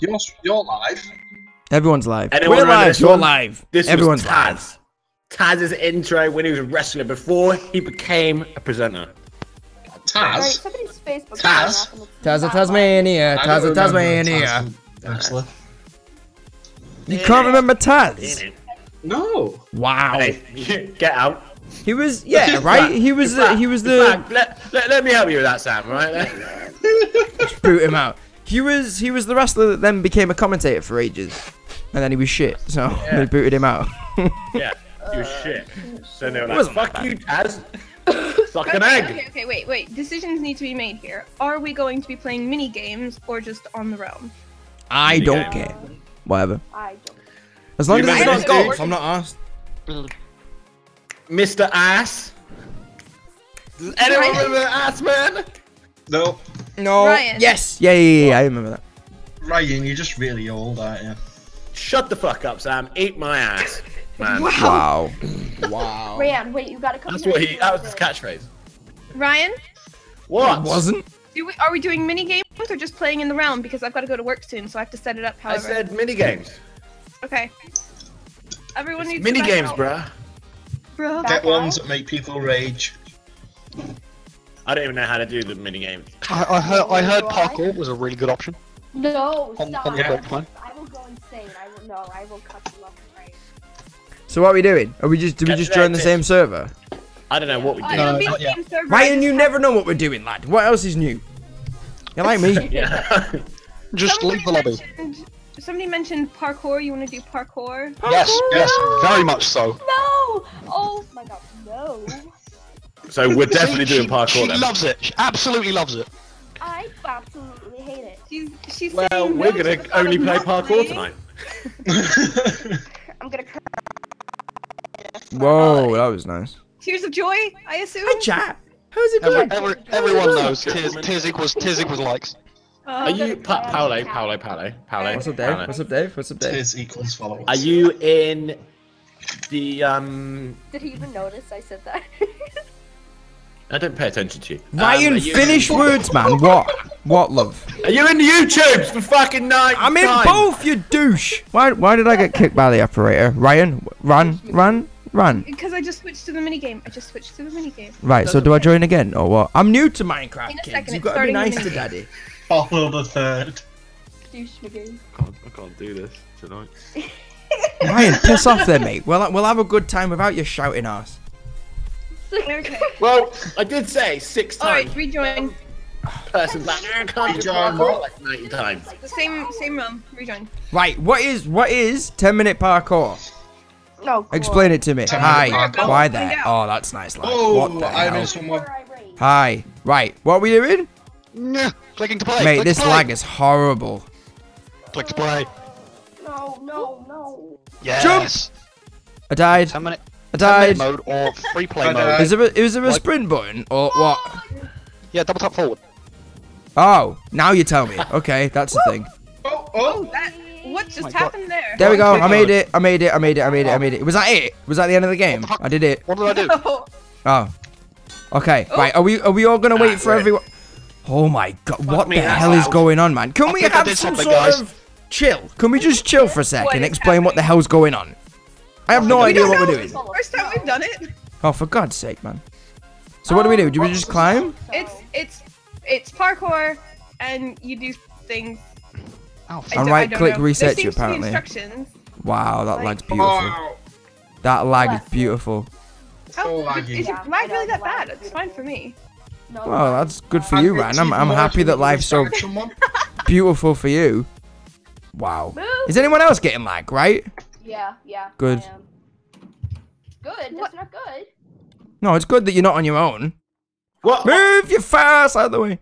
You're, you're live. Everyone's live. Anyone We're remember live. this You're one? live. This Everyone's was live. Taz. Taz's intro when he was a wrestler before he became a presenter. Taz. somebody's Taz? Taz of Tasmania. I Taz don't of Tasmania. Taz, Wrestler. You can't remember Taz? No. Wow. Hey, get out. He was yeah right. He was the he was the let, let, let me help you with that, Sam. Right? boot him out. He was he was the wrestler that then became a commentator for ages, and then he was shit. So they booted him out. yeah. You were uh, shit. So they were like, Wasn't "Fuck you, Taz." Suck an Okay, egg. okay, okay, wait, wait. Decisions need to be made here. Are we going to be playing mini games or just on the realm? I don't Minigame. care. Whatever. I don't. As long You as it's not this golf. I'm not asked. Mr. Ass. Does anyone Ryan? remember Ass Man? No. No. Ryan. Yes. Yeah, yeah, yeah, yeah. I remember that. Ryan, you're just really old, aren't you? Shut the fuck up, Sam. Eat my ass, man. Wow. wow. Ryan, wait, you gotta come. That's here what he. That was his catchphrase. Ryan, What? Wasn't. do we, are we doing mini games or just playing in the realm? Because I've got to go to work soon, so I have to set it up. However. I said mini games. okay. Everyone needs Mini to games, out. bruh. Bruh. Get ones that make people rage. I don't even know how to do the mini games. I, I heard I heard parkour was a really good option. No, On- stop. on the grapevine. I will go insane. I will no. I will cut you left and right. So what are we doing? Are we just do we just join the same server? I don't know what we Oh, do. it'll No, the yeah. same server. I Ryan, you never know what we're doing, lad. What else is new? You like me? Yeah. Just Somebody leave the lobby. Somebody mentioned parkour. You want to do parkour? Yes, yes, very much so. No! Oh my god, no! So we're definitely She- doing parkour She then. loves it. She absolutely loves it. I absolutely hate it. She's she's Well, saying we're no gonna the only play parkour playing. tonight. I'm gonna cry. Whoa, that was nice. Tears of joy, I assume. Hi, chat. How's it going? every, everyone knows tears, tears equals tears equals likes. Uh, Are you pa- Paolo? Paolo? Paolo? Paolo? What's up, Dave? Paolo. What's up, Dave? What's up, Dave? Tis equals followers. Are you in the um? Did he even notice I said that? I don't pay attention to you. Um, Ryan, are you- finish words, man. What? What, love? Are you in the YouTubes for fucking night? I'm in both, you douche. Why? Why did I get kicked by the operator? Ryan, run, run, run. Because I just switched to the minigame. I just switched to the minigame. Right. So do I join again or what? I'm new to Minecraft, In a kids. second, You've got to be nice to daddy. Follow the third. Douche McGee. I can't do this tonight. Ryan, piss off there, mate. We'll we'll have a good time without your shouting ass. Okay. Well, I did say six times. right, rejoin. Person's like, I can't do John, parkour like 90 times. The same same realm. Rejoin. Right. What is what is ten minute parkour? Oh, no. Explain it to me. Hi. minute parkour. Why Find there? out. Oh, that's nice, lad. Oh, what the I'm hell? in someone. Hi. Right. What are we doing? Nyeh. Clicking to play. Mate, click this play. lag is horrible. Click to play. No, no, no. Yes. I died. Ten minute, I 10 died. mode or free play mode. Is there a, is there a What? sprint button or what? Yeah, double tap forward. Oh, now you tell me. Okay, that's the thing. Oh, Oh, oh. that. What just my God. happened there? There we go. I made it. it. I made it. I made it. I made it. I made it. Was that it? Was that the end of the game? I did it. What did I do? Oh, Oh. Okay. Oh. Right. Are we are we all gonna wait Ah, for everyone? Oh my god! What the that's hell is going on, man? Can I we have some sort guys. of chill? Can we just chill for a second? is Explain what the hell's going on. I have no we idea what we're doing. First time we've done it. Oh, for God's sake, man. So what do we do? Do we just climb? It's it's it's parkour, and you do things. Oh, I And don't- I right click know. reset you, seems to be apparently. Wow, that Like- lag's beautiful. Wow. That lag is beautiful. How, So is laggy. it Yeah, I lag really that bad? It's fine for me. No, Well, that's good for you, it's Ryan. I'm, I'm happy that life's so beautiful for you. Wow. Is anyone else getting lag, right? Yeah, yeah. Good. Good. What? That's not good. No, it's good that you're not on your own. What? Move your fast out of the way.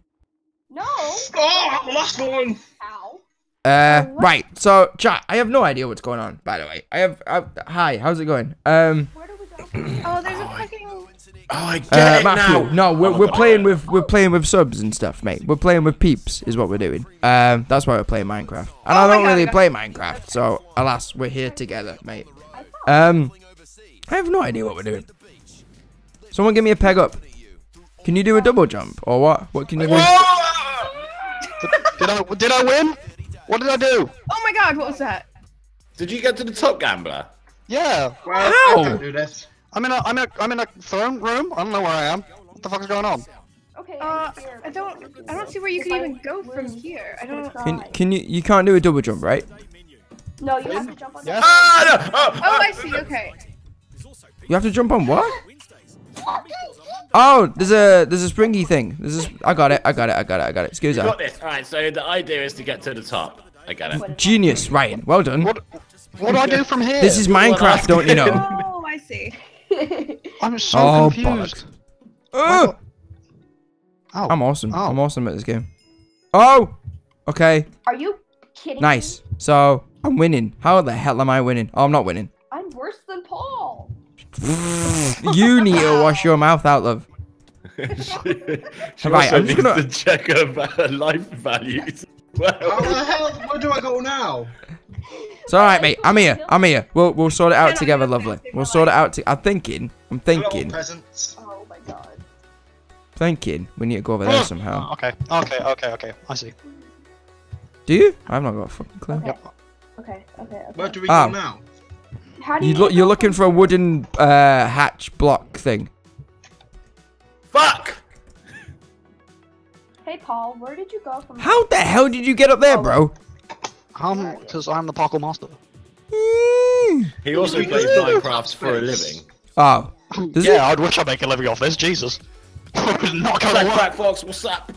No. Oh, I'm the last one. Ow. Uh, what? right. So, chat. I have no idea what's going on. By the way, I have. I, hi. How's it going? Um, Where do we go? Oh, there's a fucking. Oh, I get uh, it Matthew. now. No, we're, Oh we're God. playing with we're playing with subs and stuff, mate. We're playing with peeps, is what we're doing. Um, that's why we're playing Minecraft. And Oh I don't God, really I play Minecraft, so alas, we're here together, mate. Um, I have no idea what we're doing. Someone give me a peg up. Can you do a double jump or what? What can you do? Did I did I win? What did I do? Oh my god, what was that? Did you get to the top, gambler? Yeah. Well, How? I can't do this. I'm in a I'm in a I'm in a throne room. I don't know where I am. What the fuck is going on? Okay. Uh. I don't, I don't see where you can even go from here. I don't. Can can you you can't do a double jump, right? No, you have to jump on Yes. Ah, no! Oh, Oh, I see. Okay. You have to jump on what? Oh, there's a there's a springy thing. There's a, I got it. I got it. I got it. I got it. Excuse you me. got this. All right. So the idea is to get to the top. I get it. Genius, Ryan. Well done. What what do I do from here? This is Minecraft, don't you know? Oh, I see. I'm so Oh, confused. Oh, Oh. I'm awesome. Oh. I'm awesome at this game. Oh, okay, Are you kidding? nice. So I'm winning. How the hell am I winning? Oh, I'm not winning. I'm worse than Paul. you need to wash your mouth out, love. she Right, also I'm just needs gonna- to check her life values. Well, How the hell? Where do I go now? It's all right, mate. I'm here. I'm here. We'll we'll sort it out together, lovely. We'll sort it out. To- I'm thinking. I'm thinking. peasants. Oh my god. Thinking. We need to go over there somehow. Okay. Okay. Okay. Okay. I see. Do you? I've not got a fucking clue. Okay. Okay. Okay. Okay. Where do we Oh. go now? How do You you? look. You're looking for a wooden uh, hatch block thing. fuck! Hey Paul, where did you go from? How the hell did you get up there, bro? Because I'm the parkour master. Mm. He also plays just Minecraft for a living. Oh, Does yeah, I'd wish I'd make a living off this. Jesus. not gonna work. crack, Fox, what's up?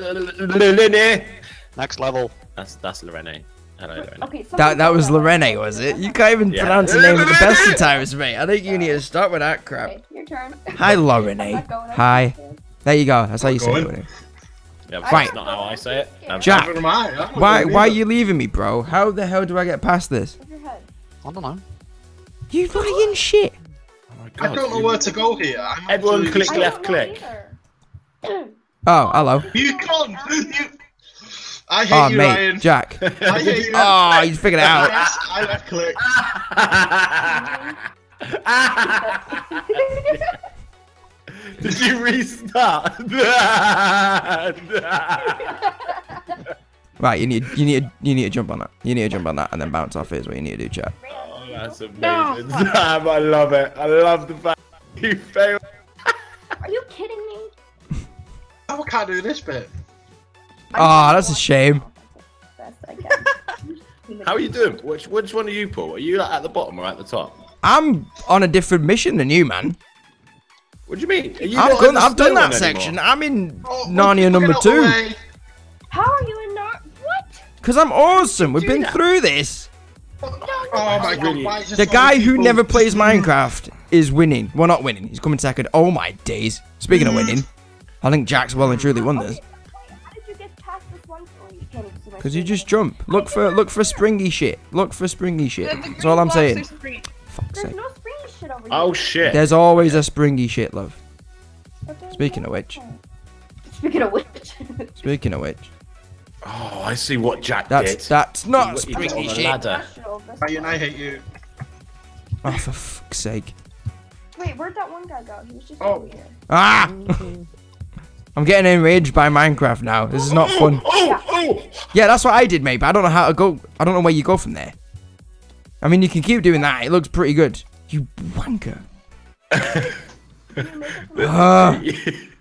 Lorene. Next level. That's that's Lorene. Hello, Lorene. Okay. that that was about- Lorene, was it? You can't even Yeah. pronounce the name of the best of times, mate. I think you need to stop with that crap. Okay, your turn. Hi, I'm Lorene. Hi. There you go. That's how you say Going. it. Yeah, I that's Right. not how I say it. Um, Jack. Neither am I. I'm not Why going why are either. you leaving me, bro? How the hell do I get past this? Over your head. I don't know. You lying shit. I don't know where to go here. I'm Everyone click I left click. Oh, hello. You can't. You... I hate Oh, you, mate, Ryan. Jack. I hate you. Oh, you figured it out. I left click. Did you restart? Right, you need you need you need to jump on that. You need to jump on that and then bounce off. Is what you need to do, chat. oh, that's amazing. Sam, I love it. I love the fact you failed. Are you kidding me? Oh, I can't do this bit. Oh, that's a shame. Best I can. How are you doing? Which which one are you, Paul? Are you like, at the bottom or at the top? I'm on a different mission than you, man. What do you mean? Are you I've not done in I've done that section. anymore? I'm in Oh, Narnia number get out the two. How are you in not? What? Cause I'm awesome. We've been that? through this. Oh, oh my god, Really- why is there The guy who never plays Minecraft is winning. Well, not winning. He's coming second. Oh my days. Speaking of mm. winning, I think Jack's well and truly won this. How did you get past this one? Oh, you can't even see my Cause you just jump. Look for look for springy shit. Look for springy shit. The- the That's all I'm saying. Fuck's There's sake. No springy shit over here. Oh shit. There's always a springy shit, love. Speaking of which. Speaking of which. Speaking of which, Oh, I see what Jack that's did. that's not He springy the shit. ladder. Special, this Ryan. I hate you. Oh, for fuck's sake. Wait, where'd that one guy go? He was just Oh. over here. Ah! I'm getting enraged by Minecraft now. This is not fun. Oh, oh! Yeah, that's what I did, mate. But I don't know how to go. I don't know where you go from there. I mean, you can keep doing that. It looks pretty good. You wanker. Ah.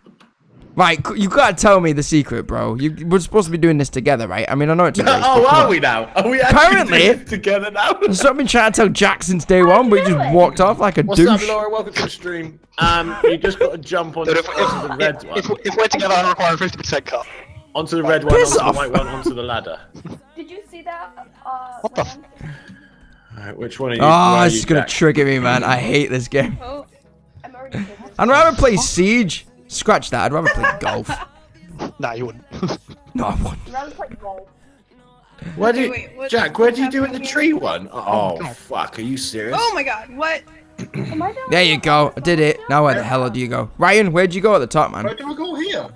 right, you gotta tell me the secret, bro. You, we're supposed to be doing this together, right? I mean, I know it's a race, oh, are we now? Are we actually Apparently. doing it together now? That's what I've been trying to tell Jack since day one, but he just walked off like a What's up, douche. Laura? Welcome to the stream. Um, you just got to jump onto, Dude, if, onto the red if, one, if, if we're together, I require a 50% cut. onto the red one, Piss onto off. the white one, onto the ladder. Did you see that? Uh, What the Ryan? Alright, which one are you? Ah, oh, where are it's you, gonna Jack? trigger me, man. I hate this game. Oh, I'm already I'd rather play Siege. Scratch that. I'd rather play golf. Nah, you wouldn't. No, I won't. I'd rather play golf. Where do you, Wait, wait, Jack? Where do you do in the tree one? Oh, oh fuck! Are you serious? oh my god, what? Am I the There you go. I did it. Now where the hell do you go? Ryan, where'd you go at the top, man? Where do I go here?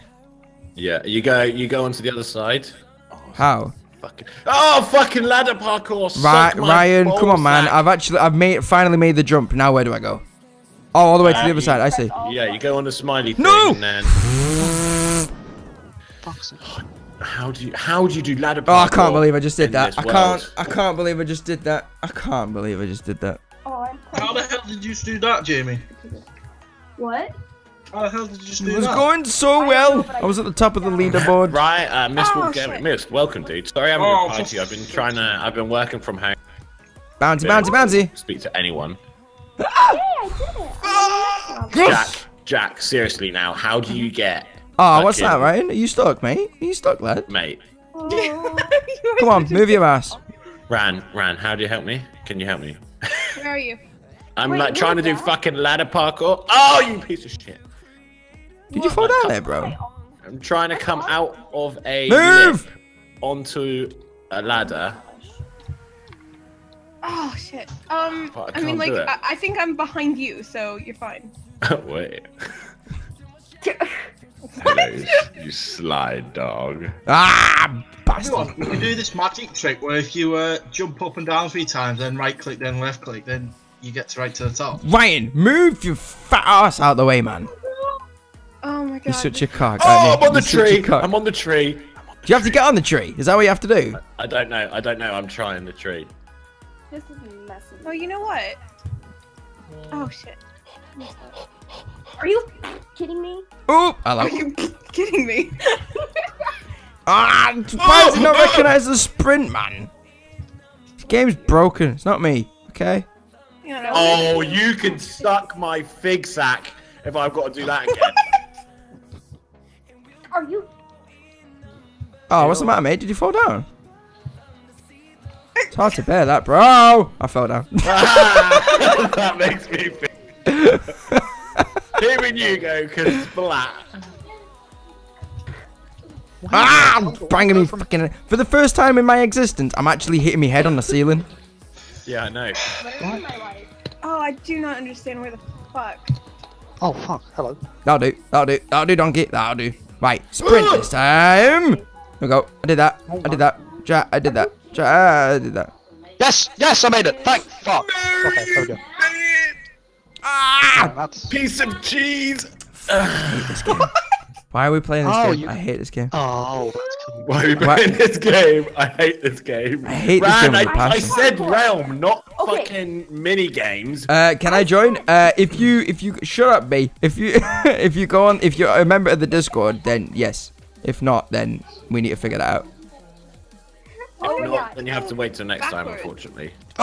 Yeah, you go. You go onto the other side. Oh, How? Fucking. Oh, fucking ladder parkour. Right, Ryan, come on, man. ballsack. I've actually, I've made, finally made the jump. Now where do I go? Oh, all the way to the other side. I see. Yeah, you go on the smiley thing No! and then. How do you how do you do ladder Oh, I can't believe I just did that. I can't. I can't believe I just did that. I can't believe I just did that. Oh, I'm How the hell did you do that, Jamie? What? How the hell did you just It was that? going so well. I was at the top of the leaderboard. Right, uh, Mist Oh, will get Welcome, dude. Sorry I haven't Oh, replied for to you. I've been trying to. I've been working from home. Bouncy, bouncy, bouncy. Speak to anyone. Hey, I did it. I'm the next Yes. Jack, Jack. Seriously now, how do you get? Oh, what's that, fucking- Ryan? Are you stuck, mate? Are you stuck, lad? Mate. Come on, move your ass. Ran, Ran. How do you help me? Can you help me? Where are you? I'm Wait, like trying to do is that? fucking ladder parkour. Oh, you piece of shit! Did you fall down there, bro? I'm trying to come out of a Move! onto a ladder. Oh shit. Um, I I, mean, like. I, I think I'm behind you, so you're fine. Wait. Hello, you, you sly dog. Ah, Come bastard. on, we can do this magic trick where if you uh, jump up and down three times, then right click, then left click, then you get to right to the top. Ryan, move your fat ass out of the way, man. Oh my god. You're such a cock. Oh, aren't I'm on the You're such a tree. I'm on the tree. Do you have to get on the tree? Is that what you have to do? I don't know. I don't know. I'm trying the tree. this is messy. Oh, you know what? Oh shit. Are you kidding me? Oh, hello. Are you kidding me? Ah, why does it not recognize the sprint, man? This game's broken. It's not me, okay? You know, Oh, you can suck my fig sack if I've got to do that again. Are you? Oh, what's the matter, mate? Did you fall down? It's hard to bear that, bro. I fell down. that makes me feel. Hearing you go, cause splat. ah, banging me fucking. For the first time in my existence, I'm actually hitting my head on the ceiling. Yeah, I know. What in my life? oh, I do not understand where the fuck. Oh fuck. Hello. That'll do. That'll do. That'll do, donkey. That'll do. Right, sprint this time. There we go. I did that. I did that. Ja, I did that. Ja, I did that. Yes, yes, I made it. Thank fuck. Okay, there we go. Ah! That's. Piece of cheese. I hate this game. Why are we playing this Oh, game? you- I hate this game. Oh. Why are we Why- playing this game? I hate this game. I hate this Ran, game with I, a I passion. said realm, not Okay. fucking mini games. Uh, can I join? Uh, if you, if you, shut up, me. If you, if you go on, if you're a member of the Discord, then yes. If not, then we need to figure that out. Oh If my not, god. then you have to wait till next time, unfortunately.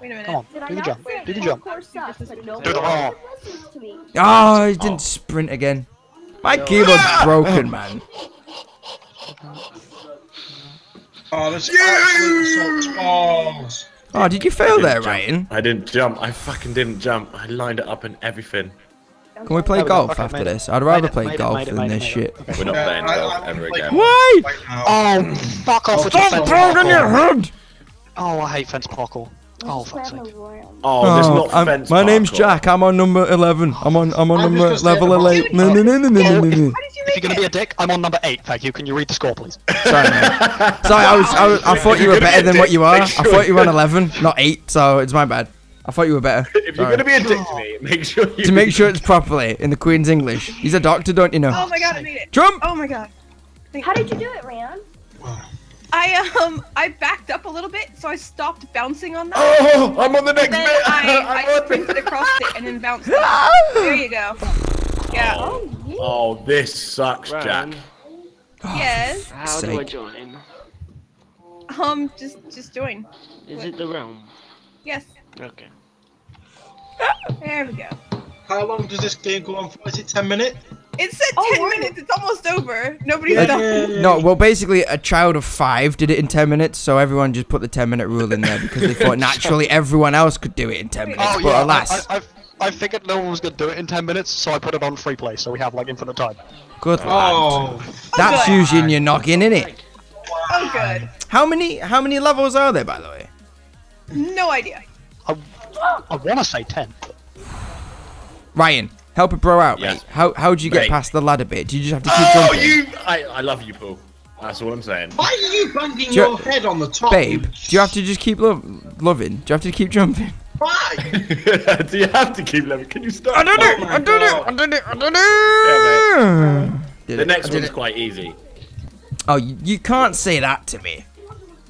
Wait a minute. Come on, Did I do the not jump. say Do the jump. parkour sucks, but nobody Do the roll. listens. Oh, ah, he didn't sprint again. My keyboard's ah! broken, man. Oh, this absolute sucks balls. Oh. oh, did you I fail didn't there, jump. Ryan? I didn't jump. I fucking didn't jump. I lined it up and everything. Can we play There golf Okay, after this? I'd rather it, play golf it, than it, this shit. Okay. We're not playing I- golf ever again. Why? Right. Oh, fuck off with the Don't fence throw it in your parkour. head! Oh, I hate fence parkour. Oh, Let's fuck's sake. Oh, there's not I'm- fence my name's parkour. Jack. I'm on number 11. I'm on I'm on I'm number just level about- 8. No, no, no, no, no, no, no, no. How did you If you're gonna be a dick, I'm on number eight. Thank you. Can you read the score, please? Sorry, mate. Sorry, I was, I was I thought you were better than what you are. I thought you were on 11, not 8, so it's my bad. I thought you were better. If you're Sorry. gonna be a dick to me, make sure you To make sure it's properly in the Queen's English. He's a doctor, don't you know? Oh my god, I made it. Jump! Oh my god. How did you do it, Ran? I um I backed up a little bit, so I stopped bouncing on that. Oh, I'm on the next then bit. I, I'm I sprinted across it and then bounced up. There you go. Yeah. Oh. Oh, this sucks, Jack. Ryan, Yes. how do I join? Um, just just join. Is it the realm? Yes. Okay. There we go. How long does this game go on for? Is it 10 minutes? It said Oh, 10 wow. minutes. It's almost over. Nobody's Yeah. done. No, well, basically, a child of five did it in 10 minutes, so everyone just put the 10 minute rule in there because they thought naturally everyone else could do it in 10 minutes. Oh but yeah, alas, I, I, I figured no one was gonna do it in ten minutes, so I put it on free play, so we have like infinite time. good oh. lad. Oh, That's good. usually in your noggin, innit? Oh, good. How many how many levels are there, by the way? No idea. I, I want to say ten. Ryan, help a bro out, Yes. mate. How how'd you get Mate. past the ladder bit? Do you just have to keep Oh, jumping? you! I, I love you, Paul. That's all I'm saying. why are you banging you- your head on the top? Babe, do you have to just keep lo- loving? Do you have to keep jumping? Why? Do you have to keep loving? Can you stop? I don't Oh know. my I don't know. I don't know. I don't know. Did The it. next I did one's it. quite easy. Oh, you, you can't say that to me.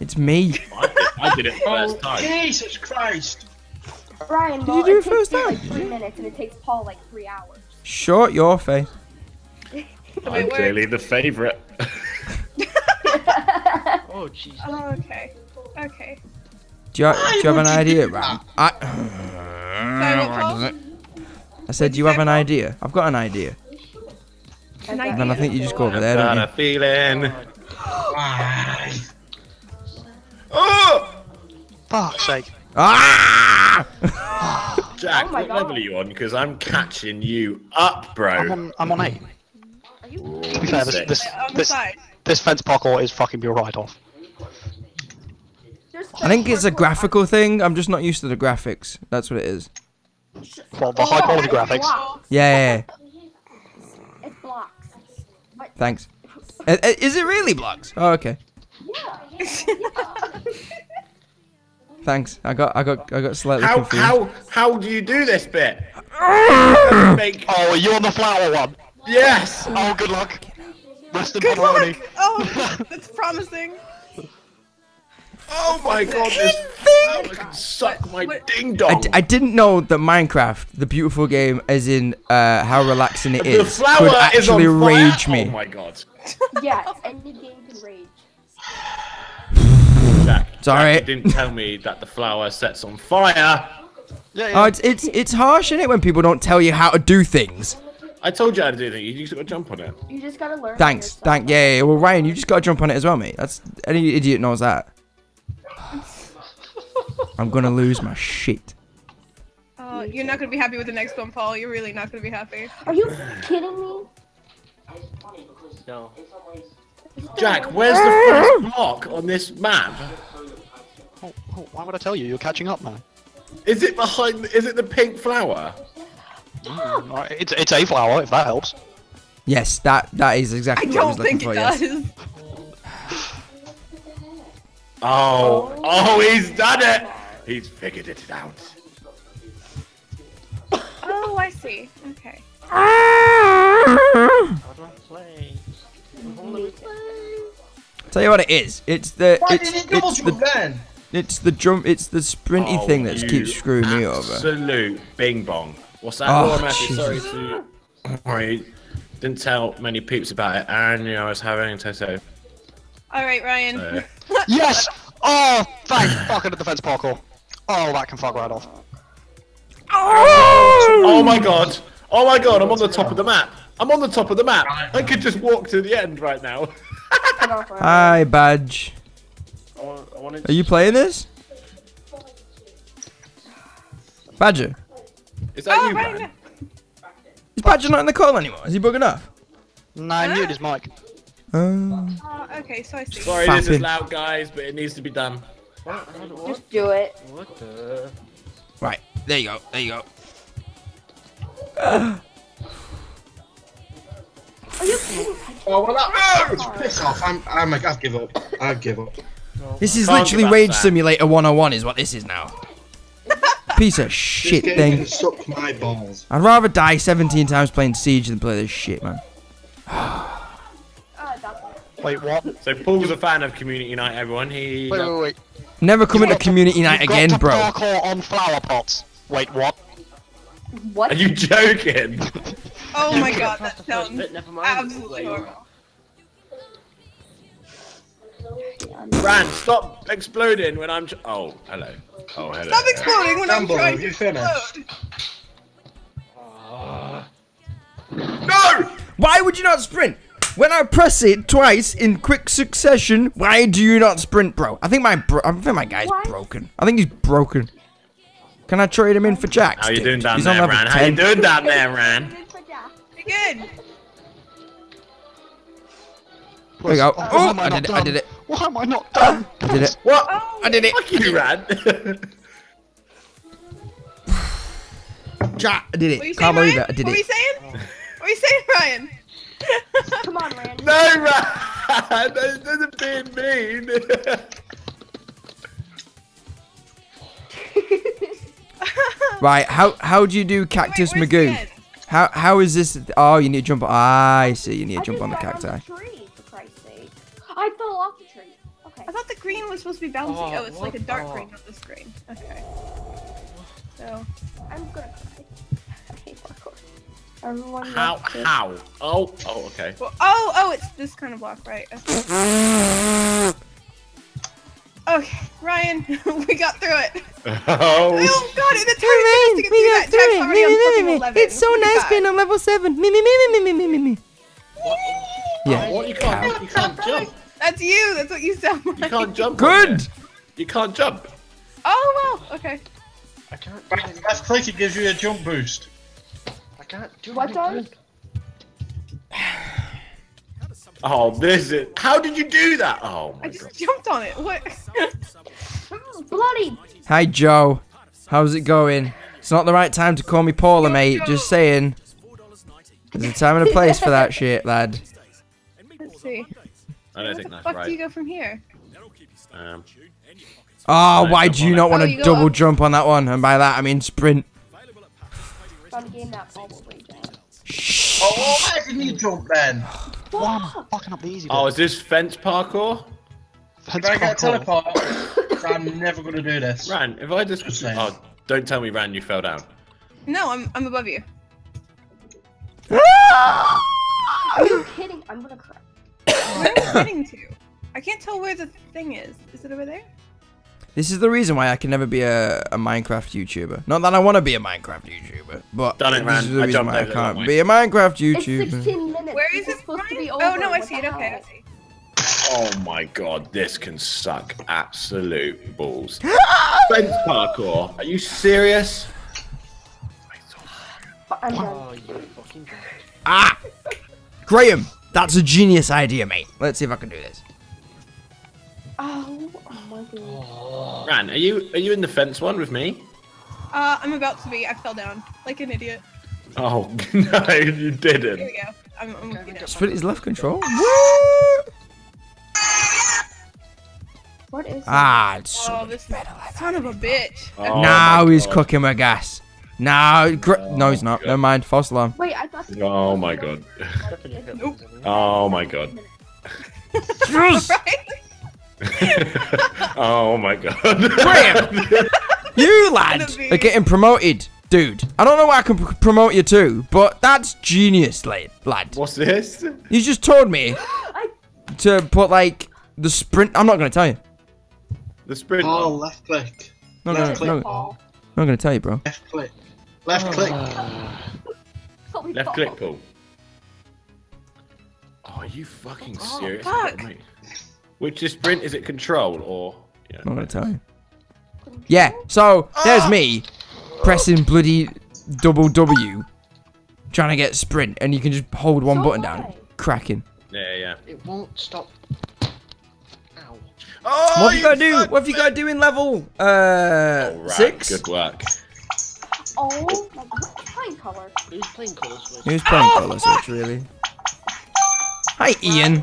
It's me. I did, I did it the Oh, first time. Jesus Christ! Brian, Did you do it it first takes me time? like three minutes, and it takes Paul like three hours. Shut your face. I'm Wait, where- clearly the favourite. Oh jeez. Oh, okay. Okay. Do you, do you have an idea, do Ram? I. what, I said, do you you have an idea? I've got an idea. An Okay. And then I think you just go over there, Got don't a feeling. Oh! Fuck's sake. Ah! Jack, Oh what God. level are you on? Because I'm catching you up, bro. I'm on, I'm on eight. Are you? To be fair, this, this, this, this fence parkour is fucking me right off. I think it's a graphical thing. I'm just not used to the graphics. That's what it is. Well, the high quality graphics. Yeah, yeah, yeah. It's blocks. Thanks. Uh, uh, Is it really blocks? Oh, okay. Thanks. I got, I got, I got slightly How confused. how how do you do this bit? Make Oh, are you on the flower one? yes. Oh, good luck. Rest in Good pepperoni. luck! Oh, that's promising. Oh my god, this flower can suck my What- ding I, dong. d- I didn't know that Minecraft, the beautiful game, as in uh, how relaxing it the is, flower could is on actually fire. rage me. Oh my god. Yes, any game can rage. Jack, Sorry. Jack, you didn't tell me that the flower sets on fire. Yeah, Oh, it's it's it's harsh, is it, when people don't tell you how to do things? I told you how to do that. You just got to jump on it. You just gotta learn. Thanks, thank yeah, yeah, yeah. Well, Ryan, you just gotta jump on it as well, mate. That's any idiot knows that. I'm gonna lose my shit. Oh, you're not gonna be happy with the next one, Paul. You're really not gonna be happy. Are you kidding me? It's funny because no. Jack, where's the first block on this map? Oh, oh, why would I tell you? You're catching up, man. Is it behind? Is it the pink flower? Mm, Alright, It's, it's a flower, if that helps. Yes, that that is I exactly what I was don't looking think it for. Yes. does. Oh, oh, he's done it. He's figured it out. Oh, I see. Okay. Ah! Tell you what it is. It's the Why it's did he double it's jump the then? it's the jump it's the sprinty Oh, thing that keeps screwing me over. Absolute bing bong. What's that? Oh, Oh, I'm actually sorry to. Sorry, didn't tell many peeps about it, and you know I was having Toto. All right, Ryan. Uh, Yes! Oh, thank fucking defense parkour. Oh, that can fuck right off. Oh! oh my god! Oh my god! I'm on the top of the map. I'm on the top of the map. I could just walk to the end right now. Cut off, Ryan. Hi, Badge. I want, I wanted Are you playing this? Badger. Is that Oh, you, Ryan. man? Is Badger not in the call anymore? Is he bugging off? Nah, I muted his mic. Uh, Oh, okay, so I see. Sorry, this is loud, guys, but it needs to be done. Just do it. What the? right, there you go. There you go. Are you kidding? Oh well, that, oh, piss off. I'm, I'm, I give up. I give up. This is literally give Rage that. Simulator 101 is what this is now. Piece of shit game thing. suck my balls. I'd rather die 17 times playing Siege than play this shit, man. That's it. Wait, what? Wait, So Paul's a fan of Community Night, everyone. He. wait, wait. Never coming to You've community night you've again, got to bro. parkour on flower pots. Wait, what? What? Are you joking? Oh my god, that sounds bit, never mind. absolutely horrible. Ran, stop exploding when I'm. Oh, hello. Oh, hello. Stop exploding when I'm Dumbo, trying have to you finished? explode. Ah. No! Why would you not sprint? When I press it twice in quick succession, why do you not sprint, bro? I think my bro- I think my guy's What? broken. I think he's broken. Can I trade him in for Jax? How you doing down he's on there, level Ran? How you 10. doing down there, Ran? Good. There we go. Uh, oh, why Oh, am I not did it. I done? did it. Why am I not done? I did it. What? Oh, I did it. Fuck you, Ran. Ja, I did What are you it. saying, Can't believe it. I did what are you it. saying? What are you saying, Ryan? Come on, Randy. no, Ran! That doesn't being mean. Right, how how do you do Cactus Wait, Magoo? Ted? How how is this? Oh, you need to jump. Ah, I see. You need to I jump on the got cacti. the tree, for Christ's sake. I fell off the tree. Okay. I thought the green was supposed to be bouncy. Oh, Oh, it's like a dark the- green, not this green. Okay. So, I'm gonna cry. I hate parkour. Everyone How? How? Oh, oh, okay. well, oh, oh, it's this kind of block, right? Okay, okay Ryan, we got through it. Oh, Oh God, the time it took us to get through that. Jack's already on fucking 11. It's so Look nice that. being on level seven. Me me me me me me me me. Yeah. what? You can't, you can't jump. That's you. That's what you sound like. You can't jump. Good. You can't jump. Oh well. Okay. I can't do anything. Left click, it gives you a jump boost. I can't do What anything. does? Oh, this is. How did you do that? Oh I just god. jumped on it. What? Bloody. Hi Joe. How's it going? It's not the right time to call me Paula, mate. Just saying. There's a time and a place for that shit, lad. Let's see. I don't Where think the that's fuck do you go from here? Um, Oh, why do you not want Oh, to you go double up. jump on that one? And by that I mean sprint. Found a game that probably down. Oh, why didn't you jump then? Why am I fucking up the easy oh, is this fence parkour? If I get teleport, I'm never gonna do this. Ran, if I just. Just saying. Oh, don't tell me, Ran, you fell down. No, I'm I'm above you. Are you kidding? I'm gonna cry. Where am I getting to? I can't tell where the thing is. Is it over there? This is the reason why I can never be a, a Minecraft YouTuber. Not that I want to be a Minecraft YouTuber, but Done it, this man. is the I reason why I over the wrong can't be a Minecraft It's YouTuber. 16. Where is This it? supposed to be over. Oh no, I What see it. the Okay, I see. Oh my god, this can suck absolute balls. fence parkour? Are you serious? I'm done. Oh, you fucking. Ah! Graham, that's a genius idea, mate. Let's see if I can do this. Oh, oh my god. Ran, are you are you in the fence one with me? Uh, I'm about to be. I fell down like an idiot. Oh no, you didn't. Here we go. I'm, I'm with you now. Sprint is left control. What? What is Ah, it's so Oh, this better like that. son of a bitch. Oh now he's God. cooking with gas. Now, gr- no, he's not. God. Never mind. False alarm. Wait, I thought. Oh my god. Nope. Oh my god. Yes! oh my god. Graham! You lad are getting promoted, dude. I don't know what I can pr- promote you to, but that's genius, lad. Lad, What's this? you just told me I to put like the sprint. I'm not gonna tell you. The sprint. Oh, left click. No, Left no, click. no, fall. Oh. I'm not gonna tell you, bro. Left click. Left oh. click. Holy Left fuck. click pull. Oh, are you fucking oh, serious? fuck. Mate. Which is sprint? Is it control or? Yeah. I'm not gonna tell you. Yeah. So there's ah. me pressing bloody double W, trying to get sprint, and you can just hold one So button down. why? Cracking. Yeah, yeah. It won't stop. Ow. Oh, What have you got to do? What have you got to do in level uh Right, six? Good work. Oh my god. Pine color. Who's playing colours switch? Who's playing Colour Switch, really? Hi, Ian.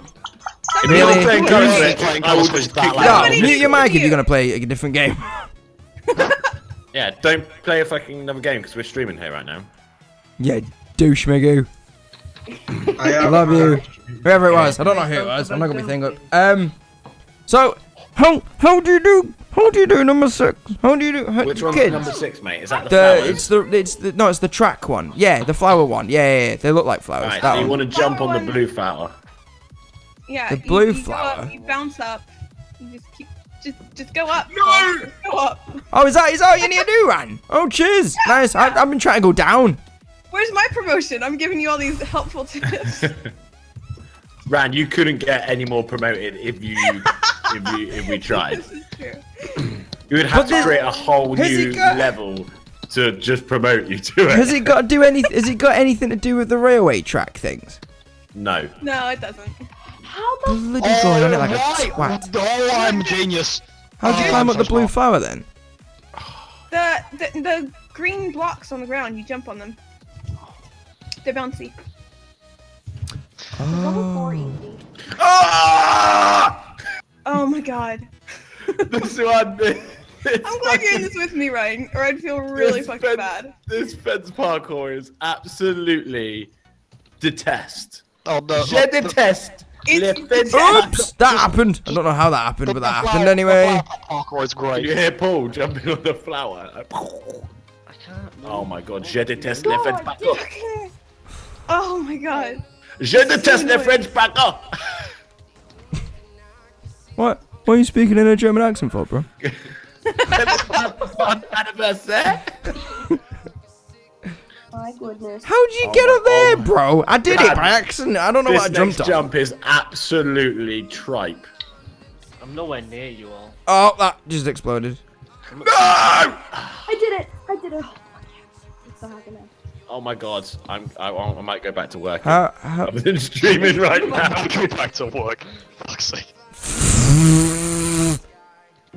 If Really? you're playing Colour Switch, I will just kick loud. you out. Somebody mute your mic if you're gonna play a different game. Yeah, don't play a fucking another game because we're streaming here right now. yeah, douche magoo. I, I love you. Whoever it was, I don't know who it was. I'm not gonna be thinking. up. Um, so how how do you do? How do you do number six? How do you do? How, Which one's kids? number six, mate? Is that the, The flowers? it's the it's the no it's the track one. Yeah, the flower one. Yeah, yeah, yeah. they look like flowers. Right, that so you want to jump on the blue flower. Yeah. The blue you go flower. up, you bounce up. You just keep. Just, just go up. No! Go up. Oh, is that is that what you need to do, Ran? Oh, cheers. Nice. I, I've been trying to go down. Where's my promotion? I'm giving you all these helpful tips. Ran, you couldn't get any more promoted if you if you if we tried. this is true. You would have But to create a whole new got- level to just promote you to it. Has it got to do any? Has it got anything to do with the railway track things? No. No, it doesn't. How the Bloody going on it like a right. twat. Oh, I'm a genius. How'd you Oh, climb up the blue smart. flower then? The, the the green blocks on the ground. You jump on them. They're bouncy. level four easy? Ah! Oh my god. This one. I'm glad you're in this with me, Ryan, or I'd feel really This fucking fence- bad. This fence parkour is absolutely detest. Oh no. Je déteste les It's- Oops, that happened. I don't know how that happened, but that happened anyway. Parkour is Did great. you hear Paul jumping on the flower? I can't. Oh my god, je déteste les fence parkour. Oh my god. Je déteste les French parkour. What? What are you speaking in a German accent for, bro? Fun anniversaire. My goodness. How'd you Oh get up there, oh bro? I did it by accident. I don't know This what I next jumped on. jump is absolutely tripe. I'm nowhere near you all. Oh, that just exploded. No! I did it. I did it. It's so happening. Oh my god, I'm I, I might go back to work. How? how I'm in streaming right now. Go back to work. Fuck's sake.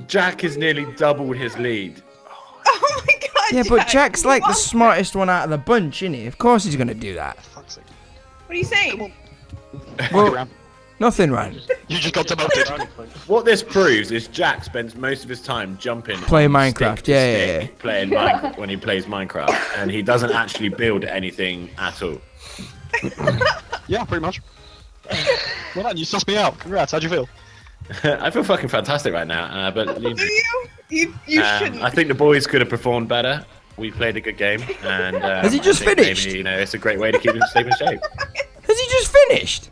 Jack has nearly doubled his lead. My yeah, but Jack, Jack's like the smartest one out of the bunch, isn't he? Of course he's gonna do that. What are you saying? Well, nothing, Ryan. You just got demoted. Brownie. What this proves is Jack spends most of his time jumping, Playing Minecraft, stick to yeah, yeah, stick, playing Minecraft when he plays Minecraft, and he doesn't actually build anything at all. yeah, pretty much. well done, you sussed me out. Congrats, how'd you feel? I feel fucking fantastic right now, uh, but you Do you? You, you um, shouldn't. I think the boys could have performed better. We played a good game, and um, Has he just finished? Maybe, you know, it's a great way to keep him safe in shape. Has he just finished?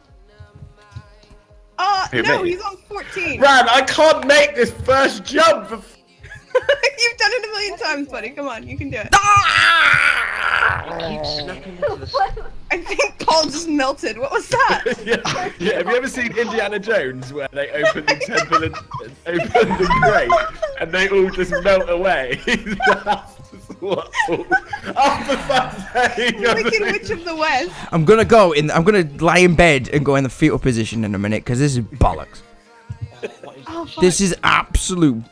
Uh, Who, no, me? he's on 14. Ran, I can't make this first jump. For f- You've done it a million times, buddy. Come on, you can do it. Keep snapping into the What? I think Paul just melted. What was that? yeah, yeah. Have you ever seen Indiana Jones where they open the temple and open the grate and they all just melt away? That's what. Oh, for fuck's sake! Wicked Witch of the West. I'm gonna go in. I'm gonna lie in bed and go in the fetal position in a minute because this is bollocks. Oh, fuck. This is absolute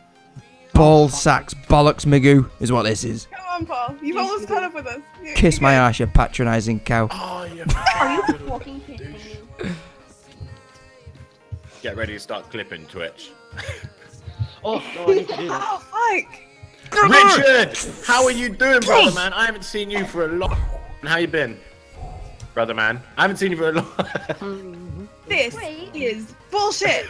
ball sacks bollocks, Magoo, is what this is. Come on, Paul. You've almost caught up with us. You- Kiss my good. ass, you patronising cow. Oh, you Are you fucking kidding me? Get ready to start clipping Twitch. Oh, no, I need to do that. Oh, fuck. Richard, how are you doing, brother man? I haven't seen you for a long. How you been, brother man? I haven't seen you for a long. Mm-hmm. This is bullshit.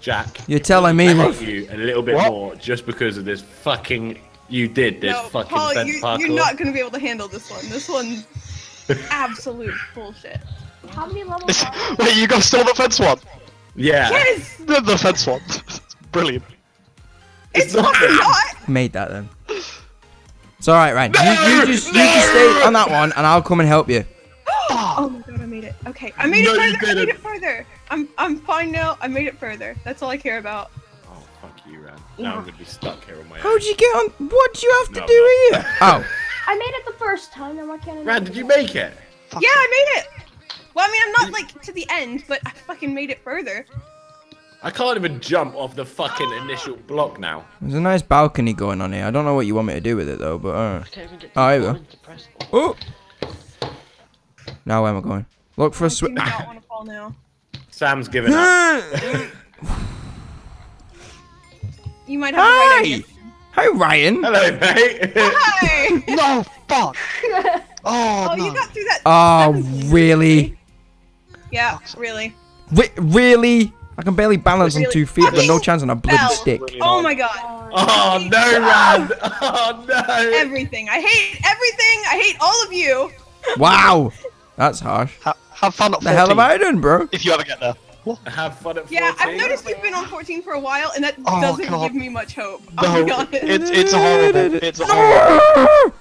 Jack, You're telling me, I love. hate you a little bit What? more just because of this fucking. You did this no, fucking Paul, fence you, parkour. you're not going to be able to handle this one. This one's absolute bullshit. How many levels are there? Wait, you guys still the fence one? Yeah. Yes! The, the fence one. Brilliant. It's not fucking that. not! Made that then. It's alright, Ryan. You, you just you just stay on that one and I'll come and help you. Oh my god, I made it. Okay, I made No, it further. I made it further. I'm I'm fine now. I made it further. That's all I care about. Fuck you, Ran. Now I'm gonna be stuck here on my own. How'd you get on? What do you have to No, do no. here? Oh, I made it the first time, then why can't I? Ran, make did you make it? Yeah, I made it. Well, I mean, I'm not like to the end, but I fucking made it further. I can't even jump off the fucking initial block now. there's a nice balcony going on here. I don't know what you want me to do with it though, but uh. I can't even get Oh, here the we go. button to press. Oh. Now where am I going? Look for a I do switch. not want to fall now. Sam's giving up. You might have the right Hi. idea. Hi, Ryan. Hello, mate. Hi. No, fuck. Oh, Oh, no. you got through that. Oh, seven- really? Yeah, really. Re- really? I can barely balance on two feet. I've no chance on a bloody hell. stick. Oh my god. oh no, Ran. Oh no. Everything. I hate everything. I hate all of you. Wow. That's harsh. Ha- have fun at 14. The hell have I done, bro? If you ever get there. Have fun at 14. Yeah, I've noticed you've been on 14 for a while, and that Oh, doesn't God. give me much hope. I'll No, be it's it's horrible. It's horrible.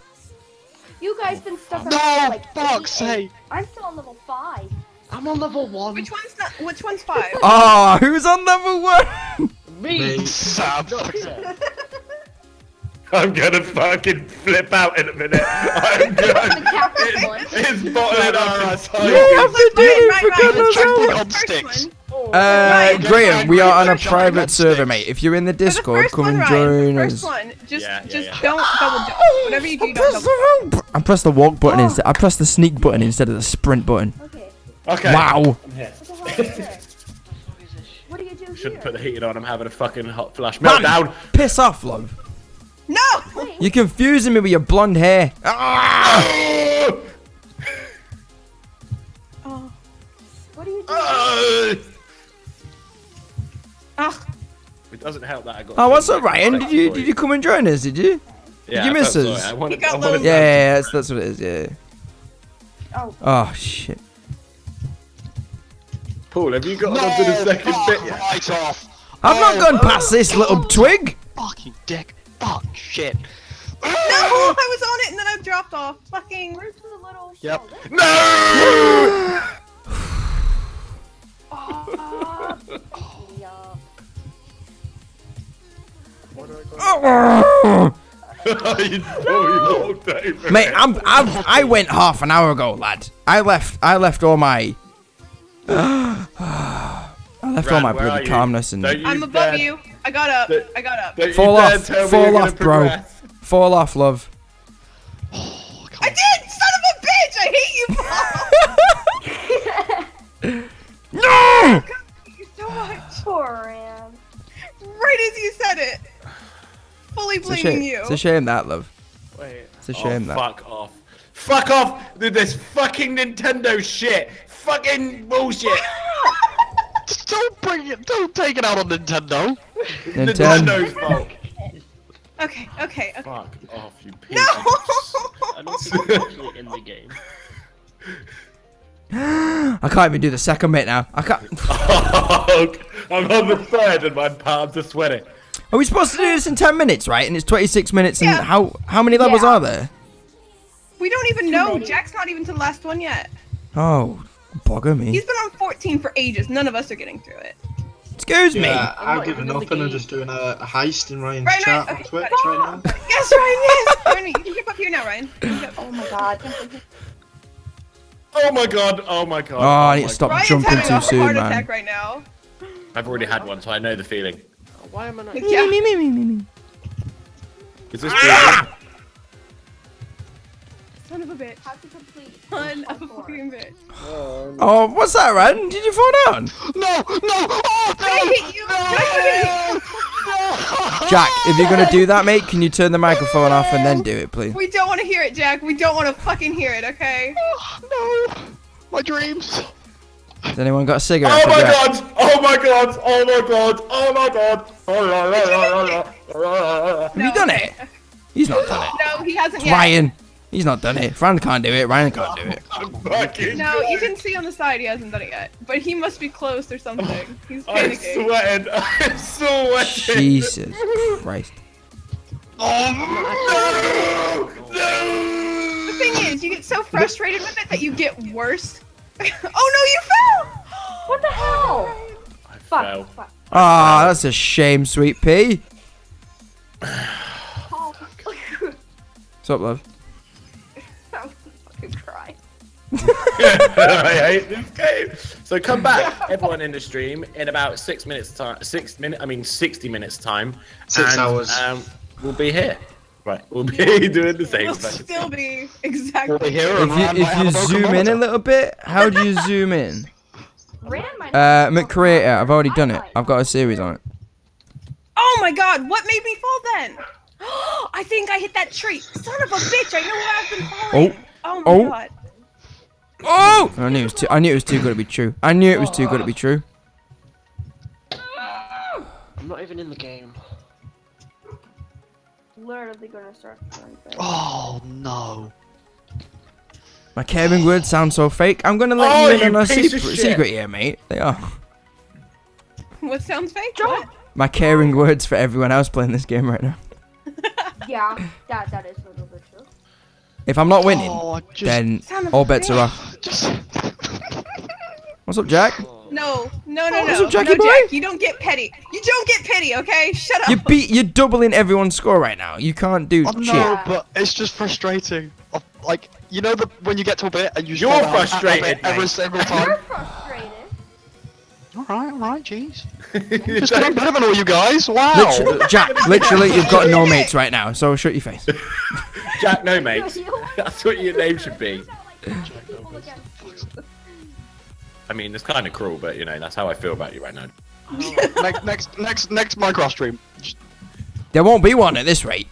You guys been stuck on No, level, like fuck's sake. I'm still on level five. I'm on level one. Which one's not? Which one's five? Oh, who's on level one? Me. Sam. I'm gonna fucking flip out in a minute. I'm gonna. captain one. It's bottling up inside You have to do it for Right, God right, knows right. how Checkpoint long. on sticks. Uh, Right. Graham, we are on a private server, mate. If you're in the For the Discord, come one, and Ryan, for join us. first one, just Yeah, yeah, just yeah. don't double jump. Whatever you do, I don't pressed double. the. I pressed the walk button instead. I press the sneak button instead of the sprint button. Okay. Okay. Wow. What the hell is this? What do you do Shouldn't put the heating on. I'm having a fucking hot flash Man, meltdown. piss off, love. No! You're confusing me with your blonde hair. Ah! Oh. What are you doing? Ah! It doesn't help that I got. Oh, what's up, Ryan? Did you did you come and join us? Did you? Yeah, you I miss us? sorry. I wanted, got I wanted. Yeah, yeah, yeah, that's that's what it is. Yeah. Oh. Oh shit. Paul, have you got onto the second bit yet? right off. I've not Oh, gone past this little twig. Fucking dick. Fuck shit. No! I was on it and then I dropped off. Fucking. Where's the little Yep. shell? No! Uh, yeah. you totally walked over Mate, it. I'm, I've, I went half an hour ago, lad. I left, I left all my, I left all my bloody calmness and I'm above dare- you. I got up. Don't- I got up. don't Fall off, fall off, bro. fall off, love. Oh, I did! Son of a bitch! I hate you, Paul! No! I hate you so much. Poor Ram. Right as you said it. Fully It's a blaming shame. you. It's a shame that, love. Wait. It's a shame oh, that. Fuck off. Fuck off with this fucking Nintendo shit. Fucking bullshit. Just don't bring it. Don't take it out on Nintendo. Nintendo. Nintendo's fault. Okay, okay, okay. Fuck off, you piece No! I don't think it's actually in the game. I can't even do the second bit now. I can't. I'm on the third and my palms are sweating. Are we supposed to do this in ten minutes, right? And it's twenty-six minutes. And Yeah. how how many levels Yeah. are there? we don't even know. Jack's not even to the last one yet. Oh, bugger me. He's been on 14 for ages. None of us are getting through it. Excuse me. Yeah, I'm not I've given up and I'm just doing a, a heist in Ryan's Right, chat right, on Twitch got right now. Yes, Ryan, yes! Ryan, you can jump up here now, Ryan. Oh my god. Oh my god, oh my god. Ah, oh, I need to stop Ryan's jumping too a soon, heart man. attack right now. I've already had one, so I know the feeling. Why am I not? Yeah. Is this good? Son of a bitch. How to complete? Son of a fucking bitch. Oh, oh what's that, Ran? Did you fall down? No, no. Oh, Did I hit you? Did I? Jack, if you're gonna do that, mate, can you turn the microphone off and then do it, please? We don't want to hear it, Jack. We don't want to fucking hear it, okay? Oh, no. My dreams. Has anyone got a cigarette? Oh my Jack? god! Oh my god! Oh my god! Oh my god! Oh la la la la la. Have you done it? He's not done it. No, he hasn't yet. Ryan, he's not done it. Fran can't do it. Ryan can't do it. I'm fucking. No, you can see on the side he hasn't done it yet. But he must be close or something. He's I'm sweating. I'm sweating. Jesus Christ. No! No! The thing is, you get so frustrated with it that you get worse. oh no, you fell! What the hell? I Fuck. fell. Fuck. Ah, that's a shame, sweet pea. Oh, What's up, love? I hate this game. So come back, everyone in the stream, in about six minutes time. Six minute, I mean sixty minutes time. Six and, hours. Um, we'll be here. Right, we'll be doing the same We'll thing. still be exactly. We'll be here. If you if you a broken zoom in a little bit, how do you zoom in? Ran my Uh, MCreator, I've already done it. I've got a series on it. Oh my god, what made me fall then? I think I hit that tree. Son of a bitch, I know where I've been falling. Oh, my Oh. god. Oh! I knew it was too. I knew it was too good to be true. I knew it was too good to be true. I'm not even in the game. literally gonna start crying. Oh no. My caring words sound so fake. I'm gonna let Oh, you in you on a secret, shit. secret here, mate. They are. What sounds fake? What? My caring words for everyone else playing this game right now. Yeah, that that is If I'm not winning, Oh, just, then all bets are off. just. What's up, Jack? No, no, no, Oh, what's no. up, Jackie no, boy? Jack, you don't get petty. You don't get petty, okay? Shut up. You beat. You're doubling everyone's score right now. You can't do I know, shit. but it's just frustrating. Like, you know, the when you get to a bit and you You're fall down at a frustrated, every single time. You're frustrated. all right, all right, jeez. Just doing better than all you guys. Wow. Literally, Jack, literally, you've got no mates right now, so shut your face. Jack, no mates. That's what your name should be. I mean, it's kind of cruel, but you know, that's how I feel about you right now. next, next, next, next Minecraft stream. There won't be one at this rate.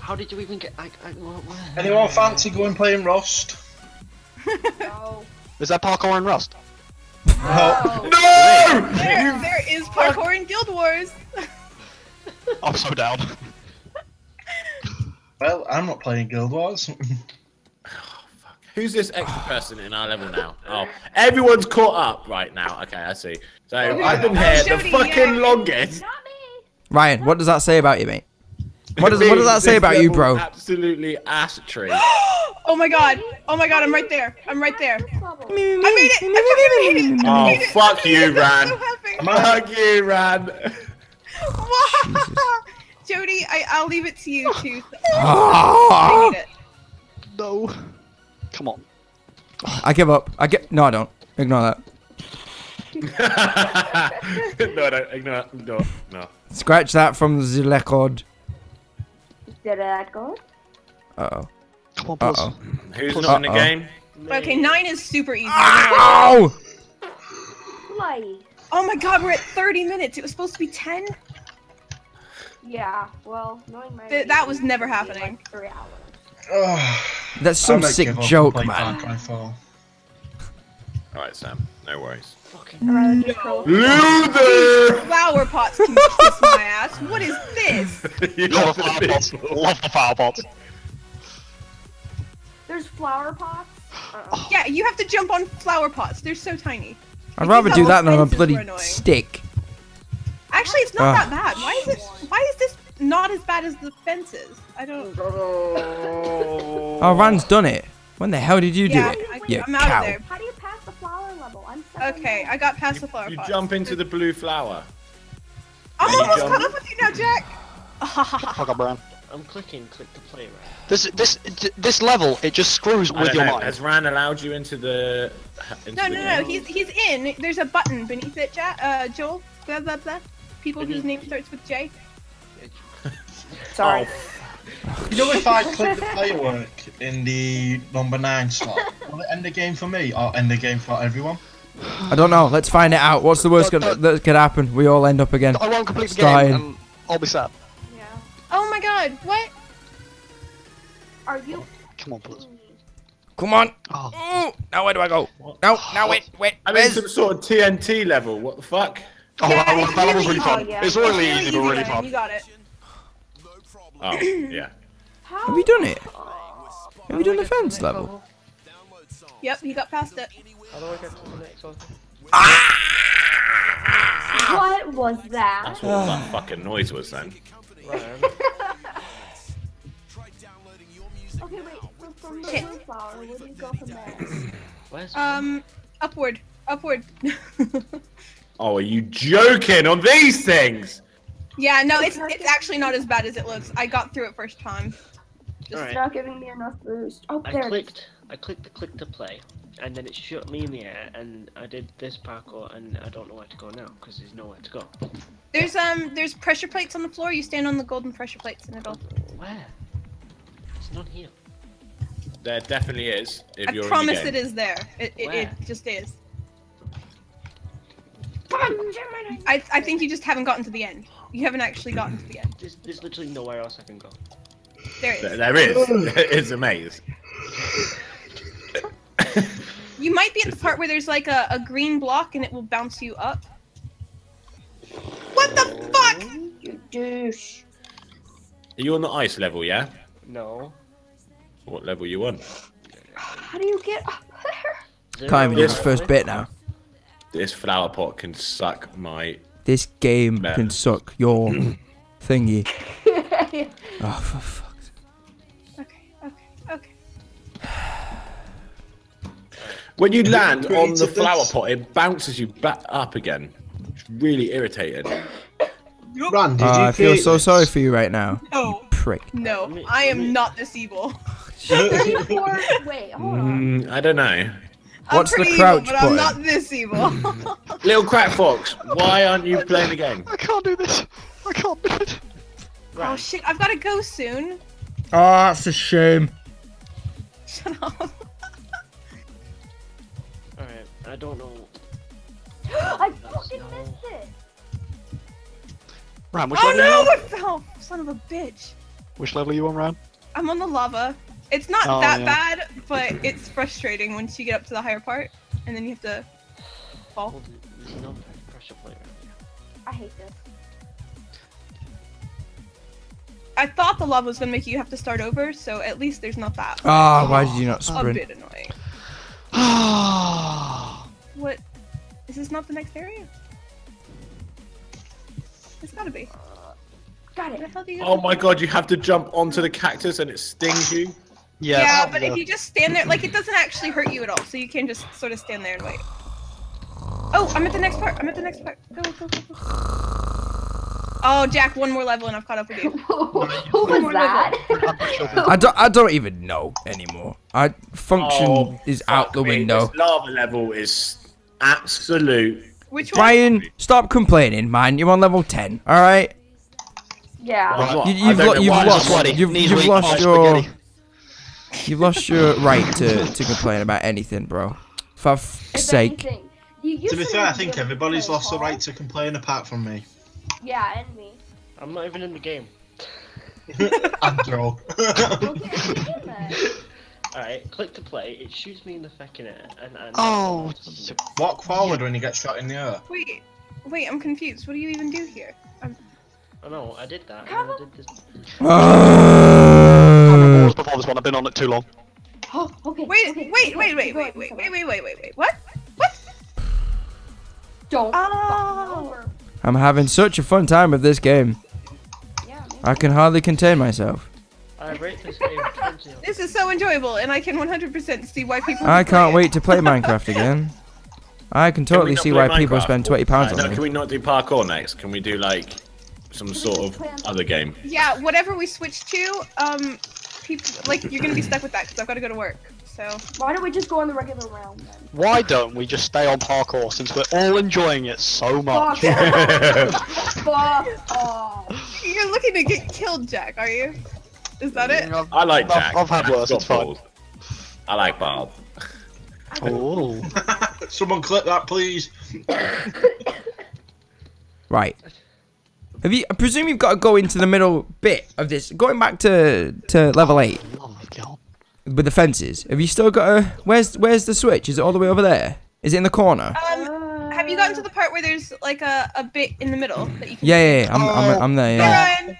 How did you even get? I, I, what, where? Anyone fancy going playing Rust? No. Is that parkour and Rust? No. No! There, there is parkour in Guild Wars. I'm so down. Well, I'm not playing Guild Wars. Who's this extra person in our level now? Oh, everyone's caught up right now. Okay, I see. So I've been here the fucking yeah. longest. Ryan, what does that say about you, mate? What does what does that say about you, bro? Absolutely ass tree. Oh my god. Oh my god, I'm right there. I'm right there. Trouble. I made it. I fucking made it. I Oh, made it. fuck you, I'm Ran. so happy. Am I- Fuck you, Ran. Jody, I, I'll leave it to you to. I need it. No. Come on. I give up. I get no, I don't. Ignore that. no, no, ignore, no, no. Scratch that from the record. Did that go? Uh oh. Come on, Uh -oh. Who's not in the game? Okay, nine is super easy. Ow! Play. Oh my god, we're at 30 minutes. It was supposed to be 10. Yeah. Well, knowing my. Th- that was never happening. Like three hours. Ugh. That's I some sick give up and joke, man. Alright, Sam. No worries. Fucking. I'd rather just curl up. Loser! Flower pots can kiss my ass. What is this? you Love love the the flower pots. Love the flower pots. There's flower pots. Uh-uh. Yeah, you have to jump on flower pots. They're so tiny. I'd rather do that than on a bloody stick. Actually, it's not Ah. that bad. Why is it? Why is this not as bad as the fences? I don't. Oh, Rand's done it. When the hell did you do it? I, You I'm out of there. How do you pass the flower level? I'm stuck. Okay, I got past the flower You pots. jump into the blue flower. I'm you almost caught up with you now, Jack. Fuck up, Brian. I'm clicking, click to play, right? This this this level it just screws with your know, mind. Has Ran allowed you into the into No, the no, no. He's he's in. There's a button beneath it, Jack. Uh, Joel. Blah blah blah. People whose name starts with J. Sorry. You know, if I click the firework in the number 9 slot, will it end the game for me or end the game for everyone? I don't know. Let's find it out. What's the worst Uh, that that could happen? We all end up again. I won't complete the Starting. game and I'll be sad. Yeah. Oh my God! What? Are you? Come on, please. Come on. Oh, Ooh, now where do I go? No, now wait, wait. I'm in some sort of TNT level. What the fuck? oh Yeah, that, it's that level's really- really fun. oh, yeah. It's really It's easy, but really fun. You got it. Oh, yeah. How? Have you done it? Have you done the fence level? Yep, he got past it. How do I get to the next one? What was that? That's what that fucking noise was then. from the Shit. blue flower, where do you go from there? Um, upward, upward. Oh, are you joking on these things? yeah, no, it's it's actually not as bad as it looks. I got through it first time. It's Alright. not giving me enough boost. Oh, I there it is. clicked, I clicked the click to play, and then it shot me in the air, and I did this parkour, and I don't know where to go now because there's nowhere to go. There's um, there's pressure plates on the floor. You stand on the golden pressure plates, and it'll. Where? It's not here. There definitely is. If I you're promise in the game. is there. It it, it just is. I I think you just haven't gotten to the end. You haven't actually gotten to the end. There's, there's literally nowhere else I can go. There There, is. there is. it's a maze. You might be at the part where there's like a, a green block and it will bounce you up. What the fuck? You douche. Are you on the ice level? Yeah. No. What level you on? How do you get up there? Zero Can't even do this first bit now. This flower pot can suck my. This game Nah. can suck your thingy. Oh, for fuck's Okay, okay, okay. When you land Pretty on the to flower pot, it bounces you back up again. It's really irritating. Ran, did Uh, you I feel so this? sorry for you right now. No, Prick. no, me- I let me- am not this evil. Thirty-four. Wait, hold on. Mm, I don't know. What's I'm the crouch evil, but I'm not this evil. Little crack fox, why aren't you playing the game? I can't do this. I can't do it. oh shit, I've gotta go soon. Oh, that's a shame. Shut up. Alright. I don't know. I fucking no- missed it. Ran, which Oh level are you no! on? I fell! Son of a bitch. Which level are you on, Ran? I'm on the lava. It's not Oh, that yeah. bad, but it's frustrating once you get up to the higher part, and then you have to fall. Well, there's no pressure plate. I hate this. I thought the lava was gonna make you have to start over, so at least there's not that. Ah, why did you not sprint? a sprint? bit annoying. What? Is this not the next area? It's gotta be. Got it. hell do you? Oh my god, you have to jump onto the cactus and it stings you. yeah. Yeah, that- but if you just stand there, like it doesn't actually hurt you at all, so you can just sort of stand there and wait. Oh, I'm at the next part. I'm at the next part. Go, go, go, go. Oh, Jack, one more level and I've caught up with you. Who was that? I'm pretty sure I don't. I don't even know anymore. I function Oh, is out the me, window. This lava level is absolute. Which one? Ryan, stop complaining, man. You're on level ten. All right. Yeah. What? You, you've don't lo- you've why. lost. sweaty. You've, you've lost your. You've lost your right to, to complain about anything, bro. For fuck's sake. anything, you used To be fair, I think everybody's lost the right to complain apart from me. Yeah, and me. I'm not even in the game. Andrew. Okay, then. Alright, click to play. It shoots me in the fucking air. And, and Oh, Walk forward when you get shot in the air. Wait, wait, I'm confused. What do you even do here? I'm... Oh no, I did that. Come I did this. Pause before this one. I've been on it too long. Oh, okay. Wait, okay, wait, okay, wait, wait, wait, wait, wait, wait, wait, wait, wait. What? What? Don't. Oh. I'm having such a fun time with this game. Yeah. I can hardly contain myself. I rate this game 20 This is so enjoyable, and I can 100% see why people. I can't it. wait to play Minecraft again. I can Can totally not see play why people spend twenty pounds Uh, no, on can we not do parkour next? Can we do like some sort of other game? Yeah, whatever we switch to, um, people like you're gonna be stuck with that because I've got to go to work. So Why don't we just go on the regular round then? Why don't we just stay on parkour since we're all enjoying it so much? Fuck. Fuck off. you're looking to get killed, Jack, are you? Is that it? I like I've- Jack. I've had worse, it's fine. I like Bob. Oh. Someone clip that, please. Right. Have you? I presume you've got to go into the middle bit of this. Going back to to level eight Oh, God. with the fences. Have you still got to? Where's Where's the switch? Is it all the way over there? Is it in the corner? Um, have you gotten to the part where there's like a, a bit in the middle that you can? Yeah, yeah, yeah. I'm, I'm, I'm there. Yeah. Hey,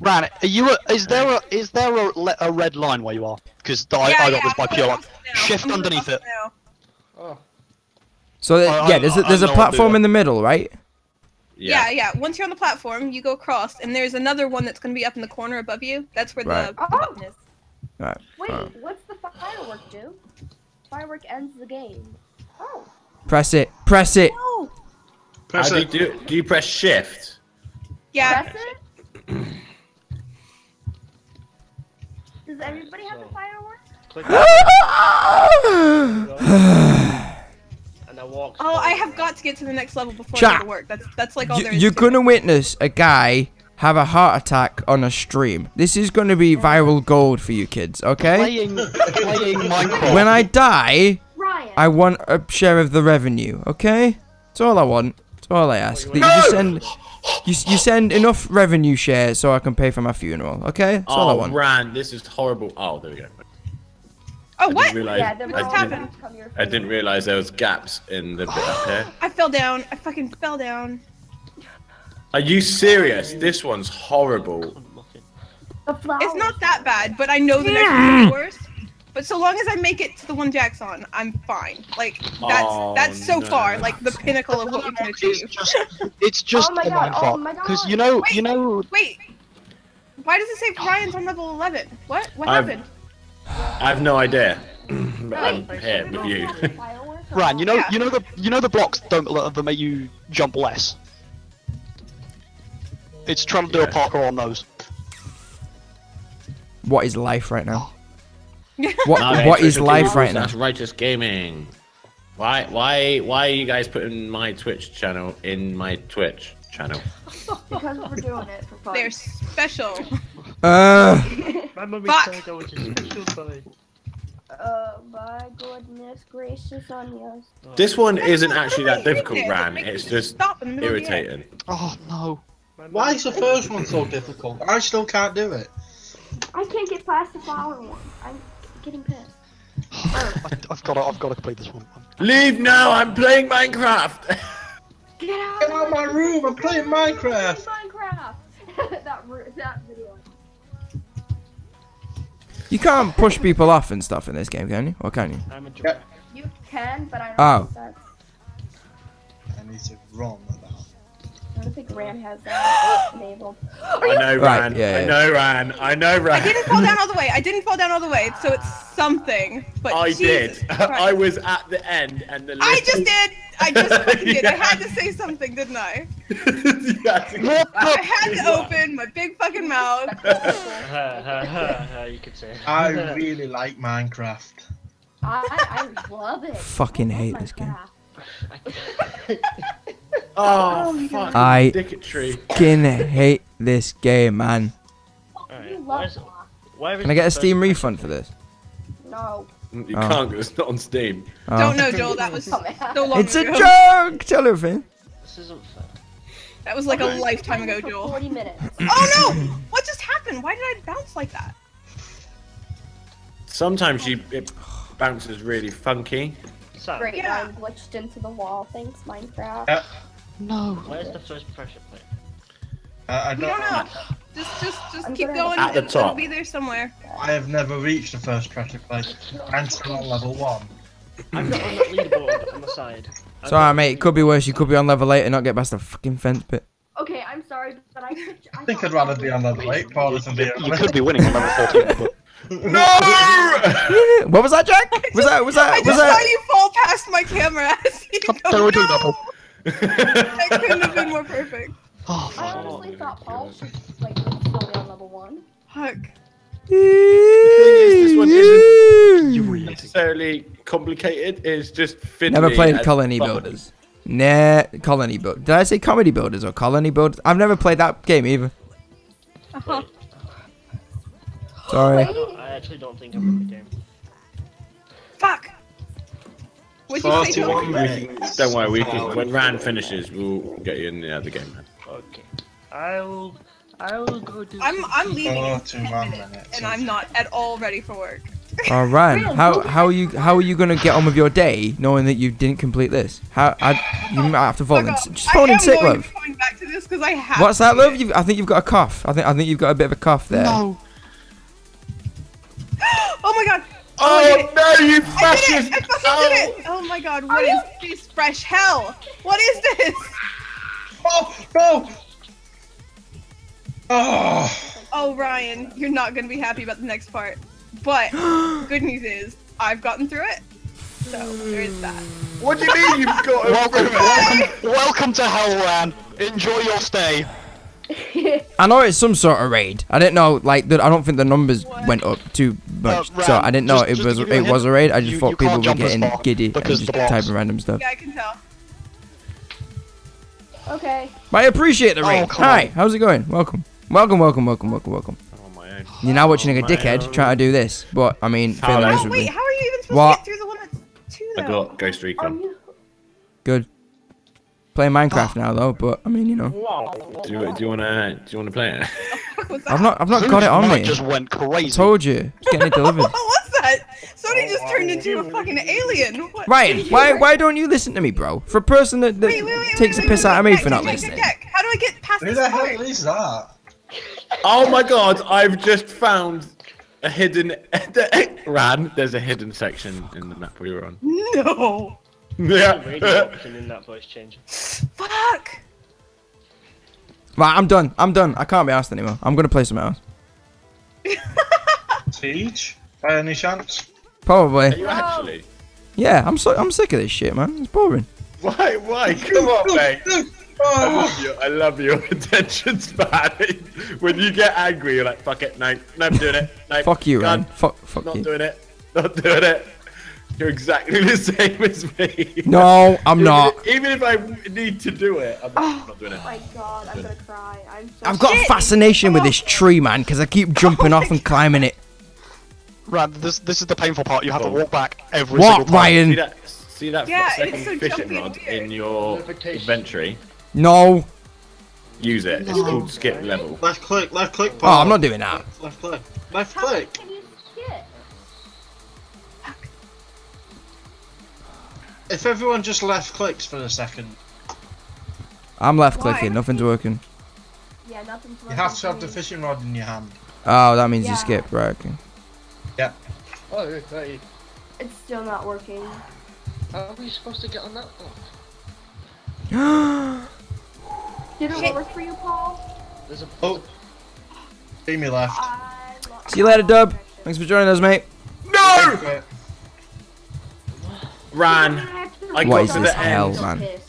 Ryan. Are you? A, is there a is there a, le- a red line where you are? Because I, Yeah, I yeah, got this by pure luck. Shift I'm underneath it. now. Oh, So that- I- yeah, there's a I there's a know I'll do platform in the middle, right? Yeah. yeah, Once you're on the platform, you go across, and there's another one that's gonna be up in the corner above you. That's where Right. the, the button is. Right. Wait, Alright. what's the firework do? Firework ends the game. Oh. Press it. Press it. Oh. How Press do you do? Do you press shift? Yeah. Press it? Does everybody have the firework? click and I walked. Oh, I have got to get to the next level before I go to work. That's that's like all You, there is. you're gonna it. witness a guy have a heart attack on a stream. This is gonna be viral gold for you kids, okay? Playing playing Minecraft. When I die, Ryan. I want a share of the revenue, okay? That's all I want. That's all I ask. That you just send you, you send enough revenue share so I can pay for my funeral, okay? That's all I Oh, want. Ran, this is horrible. Oh, there we go. Oh I what? didn't realize. yeah, then we're I, all didn't, happened? I didn't realize there was gaps in the bit up here. I fell down. I fucking fell down. Are you serious? This one's horrible. It's not that bad, but I know the next one is worse. But so long as I make it to the one Jack's on, I'm fine. Like that's Oh, that's so no. far like the pinnacle of what we can It's achieve. just it's just Oh my a God, oh my Minecraft. Because you know Wait. you know Wait, why does it say Ryan's on level 11? What? What I've- happened? I have no idea. but I'm here with you. Firework Ran, you know Yeah. you know the you know the blocks don't let- that make you jump less. It's trying to do a parkour on those. What is life right now? What Okay, what is life right now? That's righteous gaming. Why why why are you guys putting my Twitch channel in my Twitch channel? Because we're doing it for fun. They're special. Uh, My mummy Fuck. said I was a special boy. Uh, my goodness gracious on yes. This one isn't actually that Wait, wait, difficult, wait, Ran. It's just stop in the middle of the air. irritating. Oh no. Why is the first one so difficult? I still can't do it. I can't get past the flower one. I'm getting pissed. I, I've got to, I've got to complete this one. Leave now. I'm playing Minecraft. Get out! Get out of my room, I'm playing Minecraft. Minecraft. that that video. You can't push people off and stuff in this game, can you? Or can you? I'm a giraffe. You can, but I don't Oh. think that's. I need to run about. I don't think Ram has that enabled. I know, Right, Ran. yeah, I yeah. know, Ran. I know, Ran. I didn't fall down all the way. I didn't fall down all the way, so it's something. But I Jesus did. Christ. I was at the end, and the. I just did. I just fucking did. I had to say something, didn't I? Yeah. I had to open my big fucking mouth. You could say. I really like Minecraft. I I love it. Fucking I love hate this game. Minecraft. Oh, oh, fuck. I- Dicketry. Fucking hate this game, man. Alright, You why is, Minecraft. why Can I get a Steam refund for this? No. You Oh. can't, 'cause it's not on Steam. Oh. Don't know, Joel. That was so man. long It's a joke! Tell Finn. This isn't fair. That was like a lifetime ago, Joel. 40 minutes. Oh no! What just happened? Why did I bounce like that? Sometimes you, it bounces really funky. Sam, Great, Yeah. I glitched into the wall. Thanks, Minecraft. Uh, No. where's the first pressure plate? I, I don't don't know. Just, just, just I'm keep gonna- going. At the It- It'll top. be there somewhere. I have never reached the first pressure plate. I'm still on level one. I've got on that leaderboard on the side. I've Sorry, got mate. It could be worse. You could be on level 8 and not get past the fucking fence bit. Okay, I'm sorry, but I. I I think I'd rather be on level 8 rather than be on You could be winning on level 14, but No! what was that, Jack? Was that, was that? I that, was just saw that? you fall past my camera. You Don't go, "No!" That couldn't have been more perfect. Oh, I fuck. honestly thought Paul should like still be on level one. Fuck. is, this one isn't- You really necessarily complicated. It's just fiddly. Never played Colony fun. Builders. Nah, Colony Builders. Did I say Comedy Builders or Colony Builders? I've never played that game either. Uh-huh. Sorry. Wait, I actually don't think I'm in the game. Fuck. What'd you say, Joel? 41 minutes. Don't worry, we can, when Ran finishes, we'll get you in the other game. Man. Okay. I'll. I'll go do. I'm, I'm leaving in 10 41 minutes, minutes. and I'm not at all ready for work. All right. How how are you how are you gonna get on with your day knowing that you didn't complete this? How I, you might have to phone in. Just phone I in sick, going, love. going back to this because I have What's that, do love? it. You, I think you've got a cough. I think I think you've got a bit of a cough there. No. Oh my god. Oh, I did it. no, you I did it! I fucking did it! Oh my god, what is this fresh hell? What is this? Oh, no! Oh, Oh, Ryan, you're not gonna be happy about the next part. But good news is, I've gotten through it. So there is that. What do you mean you've got Welcome, a welcome, welcome to Hellran. Enjoy your stay. I know it's some sort of raid. I didn't know like the, I don't think the numbers What? went up too much, Uh, so I didn't know just- it just was to give a it was a raid. I just you- thought you people were getting giddy and just typing random stuff. Yeah, I can tell. Okay. But I appreciate the Oh, raid. come Hi, on. how's it going? Welcome, welcome, welcome, welcome, welcome, welcome. on my own. You're now watching like a oh, dickhead own. trying to do this, but I mean, How failing I- Oh miserably. wait, how are you even supposed What? to get through the one that's two I got Ghost Recon. Good. Playing Minecraft now though, but I mean, you know, Do you, do you wanna do you wanna play it? What was that? I've not I've not Whose got it on mic me. just went crazy. I Told you, it's getting it delivered. What was that? Somebody just turned into a fucking alien. What? Ryan, why why don't you listen to me, bro? For a person that, that Wait, wait, wait, takes wait, a piss wait, out of me for not check, check, listening. How do I get past who this the hell is that? Oh my god, I've just found a hidden Ran, there's a hidden section in the map we were on. No. Radio Yeah. option in that voice change. Fuck. Right, I'm done. I'm done. I can't be asked anymore. I'm gonna play something else. Siege? By uh, any chance? Probably. Are Probably. you actually? Yeah, I'm so I'm sick of this shit, man. It's boring. Why why? Come on, mate. I love you. I love your attention span. when you get angry, you're like, fuck it, no, no, I'm doing it. No, Fuck you, gone. Ryan. Fuck fuck Not you. doing it. Not doing it. You're exactly the same as me. No, I'm Even not. if- Even if I need to do it, I'm not, not doing it. Oh my god, I'm gonna cry. I'm so I've got a fascination with this oh. tree, man, because I keep oh jumping off and climbing it. Ryan, this this is the painful part. You have to Oh. walk back every What, single time. See Ryan? that? See that Yeah, second so fishing rod weird. in your inventory? No. Use it. It's called skip level. Left click, left click. Oh, I'm not doing that. Left click. Left click. If everyone just left clicks for a second, I'm left Why? clicking. Nothing's working. Yeah, nothing's working. you have to have the fishing rod in your hand. Oh, that means you Yeah. skip. Right. Okay. Oh, right. It's still not working. How are we supposed to get on that one? Did it Shit. work for you, Paul? There's a. Oh. See me left. See you later, Dub. Thanks for joining us, mate. No! Quit. Ran. I have What got is to this the hell, end. man?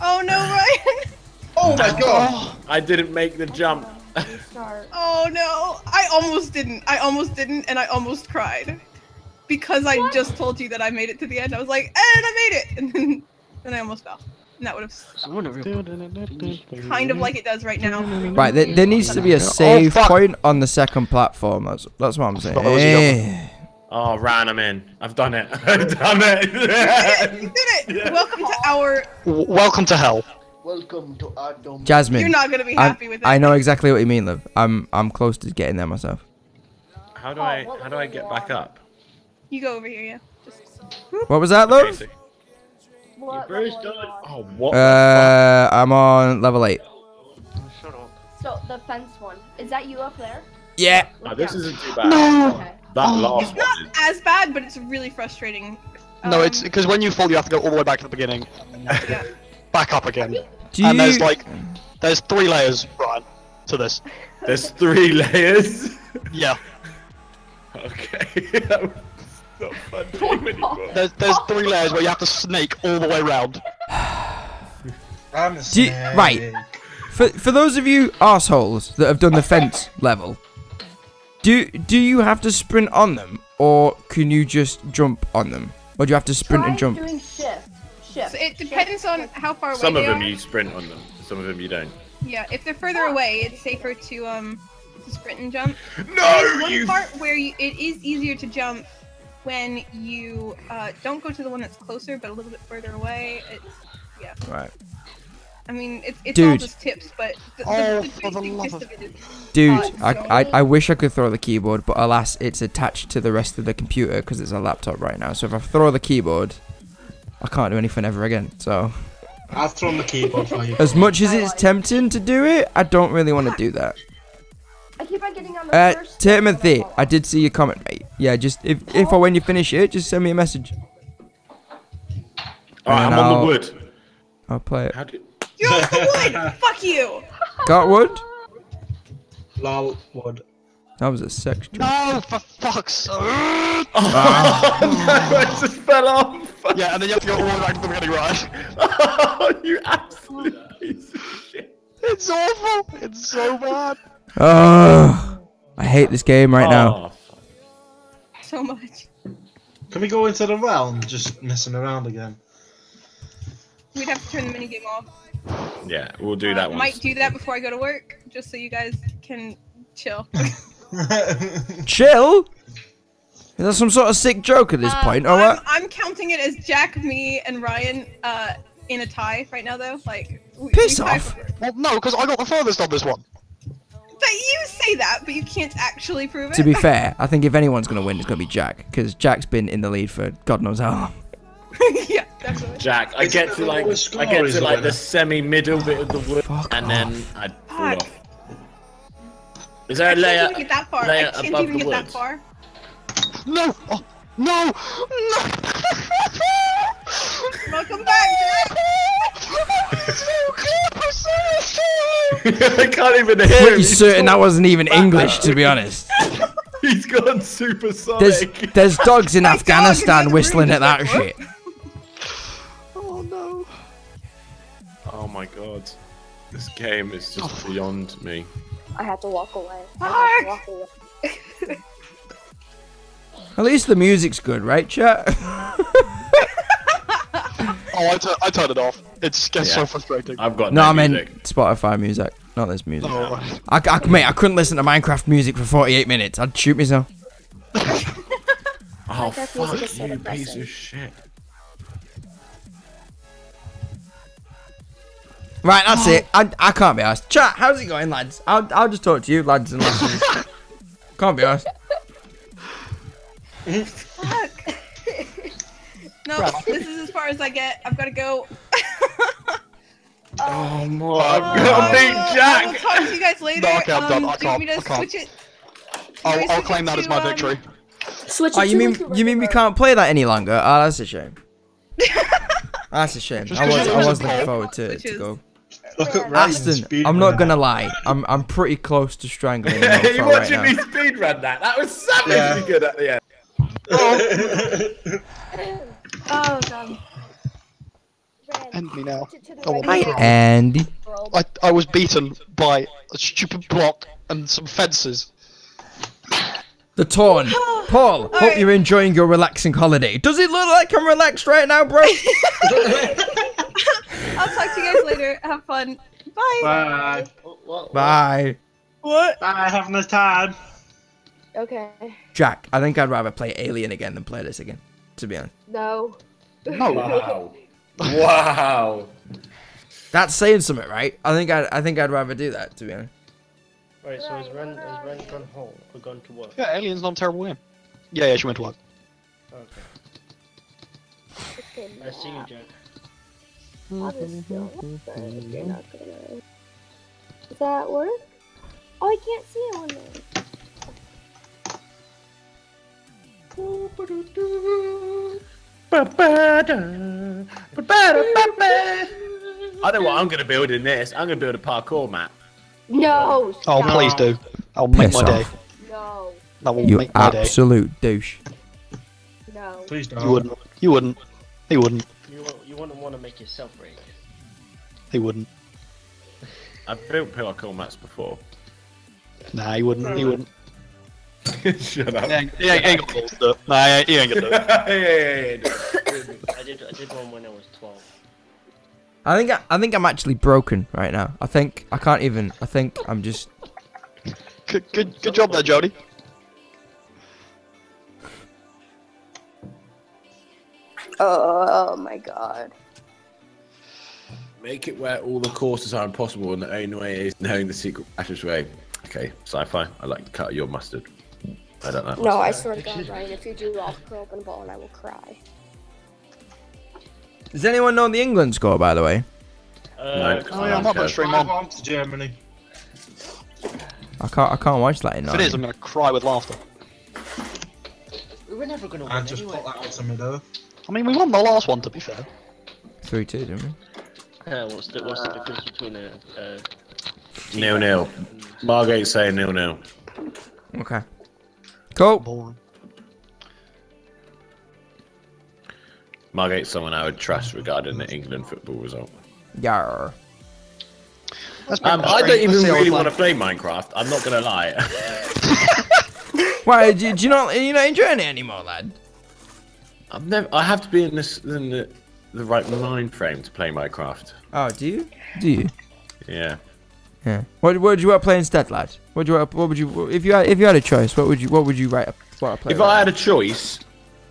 Oh no, Ryan. Oh my god! I didn't make the jump. Oh no, I almost didn't. I almost didn't, and I almost cried because I just told you that I made it to the end. I was like, and I made it, and then, then I almost fell. And that would have Someone a real. kind of like it does right now. Right. There, there needs to be a oh, save fuck. point on the second platform. That's that's what I'm saying. That was the other-. Oh, Ran, I'm in. I've done it. I've done it. You it. did it. Welcome to our. W- welcome to hell. Welcome to our dome. Jasmine. You're not gonna be I'm- happy with it. I know exactly what you mean, love. I'm I'm close to getting there myself. how do I? How do I get back up? You go over here, yeah. Just What was that, Okay, What Bruce level are you done. Oh, what? Uh, I'm on level eight. Shut up. So the fence one. Is that you up there? Yeah. the... oh, this isn't too bad. Okay. That last not one. Is... as bad, but it's really frustrating. No, Um, it's because when you fall, you have to go all the way back to the beginning, yeah. back up again. Do and there's like, there's three layers, Ryan, to this. There's three layers. Yeah. okay. that was not fun anymore. There's there's three layers where you have to snake all the way round. I'm a Do you- snake. right. For for those of you assholes that have done the fence level, do do you have to sprint on them, or can you just jump on them, or do you have to sprint Try and jump? doing shift. Shift. So it Shift. depends on how far away Some of they them are. you sprint on them. Some of them you don't. Yeah, if they're further away, it's safer to um to sprint and jump. No, There's one you. part where you, it is easier to jump when you uh, don't go to the one that's closer, but a little bit further away. It's, Right. I mean, it's, it's all Dude. just tips, but the, Oh, the, for the the love of- of it is Dude, I, so- I, I wish I could throw the keyboard, but alas, it's attached to the rest of the computer because it's a laptop right now. So if I throw the keyboard, I can't do anything ever again. So I've thrown the keyboard for you. as much as it's tempting to do it, I don't really want to do that. I keep on getting on the Uh, first. Timothy. I did see your comment, mate. Yeah, just if if or when you finish it, just send me a message. All right, I'm on I'll- the wood. I'll play it. How do? You're off the wood! Fuck you! Got wood? Lol, wood. That was a sex joke. No, for fuck's sake! I just fell off. Yeah, and then you have to go all the way back to the beginning, right? Oh, you absolute piece of shit. It's awful. It's so bad. Oh, I hate this game right now. Oh, fuck. So much. Can we go into the realm just messing around again? We'd have to turn the minigame off. Yeah, we'll do Uh, that one. Might do that before I go to work, just so you guys can chill. Chill? Is that some sort of sick joke at this Uh, point, or I'm, what? I'm counting it as Jack, me, and Ryan uh, in a tie right now, though. Like, we, Piss we tie off. Well, no, because I got the furthest on this one. But you say that, but you can't actually prove it. To be fair, I think if anyone's gonna win, it's gonna be Jack, because Jack's been in the lead for God knows how long. yeah, definitely. Jack, I Isn't get to like, I get to like the semi-middle bit of the wood, Fuck and then I fall Fuck. off. Is there I a can't layer? even get that far. I layer can't above even the get that wood? far. No! Oh, no! No! Welcome back, Jack. I can't even hear him. Pretty He's certain that wasn't even English, to be honest. He's gone There's supersonic. there's dogs in My dog Afghanistan whistling at that shit. Oh my god, this game is just oh. beyond me. I had to walk away. I had to walk away. At least the music's good, right, chat? Oh, I, tu- I turned it off. It gets Yeah. so frustrating. I've got no, no, I meant music. Spotify music, not this music. Oh, I, I, mate, I couldn't listen to Minecraft music for 48 minutes. I'd shoot myself. Oh, fuck you, depressing. piece of shit. Right, that's it. I, I can't be asked. Chat, how's it going, lads? I'll, I'll just talk to you, lads and lasses. can't be asked. Fuck. no, this is as far as I get. I've got to go. Oh, my Uh, god, beat I will talk to you guys later. No, okay, I'm done. Um, I do you want me can't. to I can't. switch it? I'll, I'll switch claim it that as my um, victory. Switch Oh, it you to mean like you mean we can't play that any longer? Oh, that's a shame. That's a shame. Just I 'cause was I was looking forward to, to is- go. Look at Yeah. Ryan Aston, I'm not gonna lie. I'm I'm pretty close to strangling him Are you right watching now. me speedrun that? That was savagely Yeah. good at the end. Oh god. End me now. Switch to the Oh, regular my- Andy. I, I was beaten by a stupid block and some fences. The Torn. Paul, hope Alright. you're enjoying your relaxing holiday. Does it look like I'm relaxed right now, bro? I'll talk to you guys later. Have fun. Bye. Bye. What, what, Bye. What? Bye, have a nice time. Okay. Jack, I think I'd rather play Alien again than play this again. To be honest. No. No. Wow. Wow. That's saying something, right? I think I'd, I think I'd rather do that, to be honest. Right, so has Ren, has Ren gone home or gone to work? Yeah, Alien's not a terrible game. Yeah, yeah, she went to work. Okay. Okay, I see you, Jack. I'll just you're not gonna. Does that work? Oh, I can't see it on there. I know what I'm gonna build in this. I'm gonna build a parkour map. No. Oh, please do. I'll make Piss my day. No. That will You make my day. absolute douche. No. Please don't. You wouldn't. You wouldn't. He wouldn't. You, you wouldn't want to make yourself break. He wouldn't. I've built parkour maps before. Nah, he wouldn't. He wouldn't. Shut up. He ain't, he ain't, he ain't got balls to do it. Nah, he ain't, he ain't gonna do yeah, yeah, yeah. I did I did one when I was 12. I think I, I think I'm actually broken right now. I think I can't even. I think I'm just. Good, good, good job there, Jody. Oh, oh my god. Make it where all the courses are impossible, and the only way is knowing the secret passageway. Okay, sci-fi. I like to cut your mustard. I don't know. No, I swear to God, Ryan, if you do, I'll curl up in a ball and I will cry. Does anyone know the England score, by the way? Uh, No. Oh, yeah, I'm not gonna stream on. To Germany. I can't. I can't watch that. In If it is, I'm gonna cry with laughter. we were never going to And win just anyway. put that out to middle. I mean, we won the last one, to be fair. three two, didn't we? Uh, what's, the, what's the difference between a... a Nil nil. Margate saying nil nil. Okay. Cool. Boring. Margate's someone I would trust regarding the England football result. Yar. Um, I don't even Let's see how really want to play. play Minecraft. I'm not gonna lie. Why? Do, do you not? Are you not enjoying it anymore, lad? I've never. I have to be in this in the, the right mind frame to play Minecraft. Oh, do you? Do you? Yeah. Yeah. What What would you want to play instead, lad? What would you What would you if you had if you had a choice? What would you What would you write? What play? If I had a choice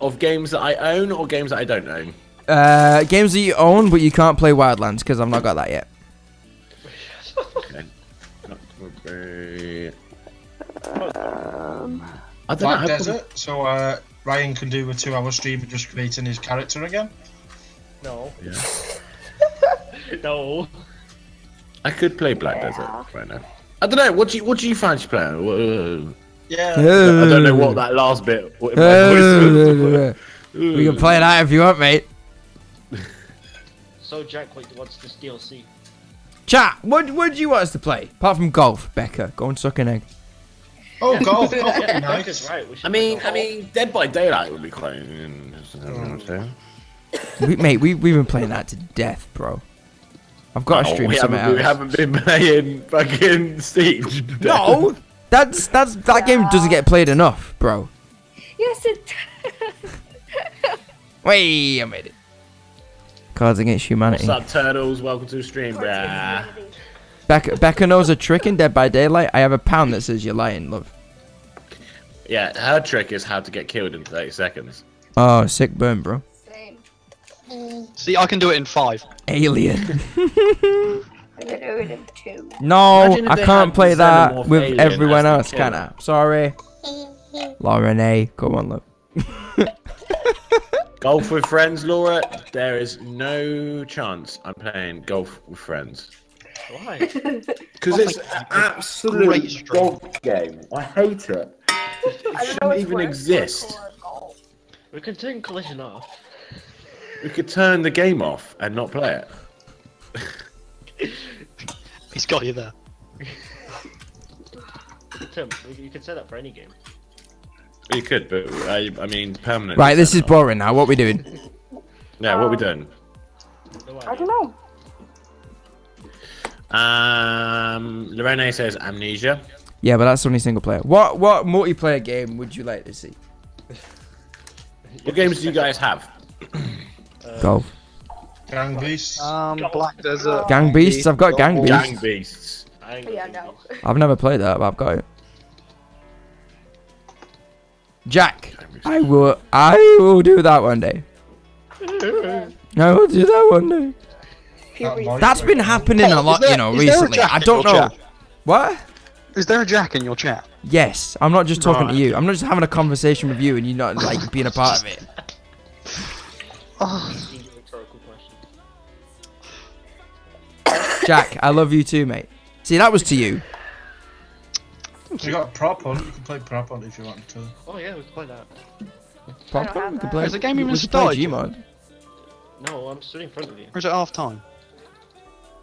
of games that I own or games that I don't own, uh, games that you own but you can't play Wildlands because I've not got that yet. okay. That would be- Um, I don't know. Black how come- Desert, so uh, Ryan can do a two-hour stream of just creating his character again. No. Yeah. No. I could play Black Yeah. Desert right now. I don't know. What do you What do you fancy playing? Uh, Yeah. I don't know what that last bit. What my voice we can play that if you want, mate. So Jack, what, what's this DLC? Chat. What What do you want us to play? Apart from golf, Becca, go and suck an egg. Oh, golf. golf would be Yeah, nice. Right. I mean, I mean, Dead by Daylight would be quite. We, mate, we we've been playing that to death, bro. I've got to Oh, stream we something haven't, we haven't been playing fucking Siege. No, that's that's that game doesn't get played enough, bro. yes, it. Wait, I made it. Cards Against Humanity. What's up, turtles? Welcome to the stream, bruh. Becca, Becca knows a trick in Dead by Daylight. I have a pound that says you're lying, love. Yeah, her trick is how to get killed in 30 seconds. Oh, sick burn, bro. Same. See, I can do it in five. Alien. I'm gonna do it in two. No, I can't play that with alien everyone else, killer. can I? Sorry. Lauren A, come on, look. Golf with friends, Laura. There is no chance I'm playing golf with friends. Why? Because it's my an God, great absolute golf game. I hate it. It shouldn't even exist. We can turn collision off. We could turn the game off and not play it. He's got you there. Tim, you could set that for any game. You could, but I, I mean, permanent. Right, this is boring now. What we doing? Yeah, what are we doing? No, I don't know. Um, Lorene says amnesia. Yeah, but that's only single player. What what multiplayer game would you like to see? What games do you guys have? Golf. Gang Beasts. Um, Black Desert. Gang Beasts? I've got Gang Beasts. Gang Beasts. Yeah, no. I've never played that, but I've got it. Jack, I will I will do that one day. I will do that one day. That's been happening a lot, there- you know, is there a recently. I don't know. chat? What? Is there a Jack in your chat? Yes, I'm not just talking to you. I'm not just having a conversation with you and you not like being a part of it. Oh, Jack, I love you too, mate. See, that was to you. You got a prop on. You can play prop on if you want to. Oh yeah, we can play that. Prop on. We can play. Is the game even we could play started yet? Gmod. No, I'm stood in front of you. or is it half time?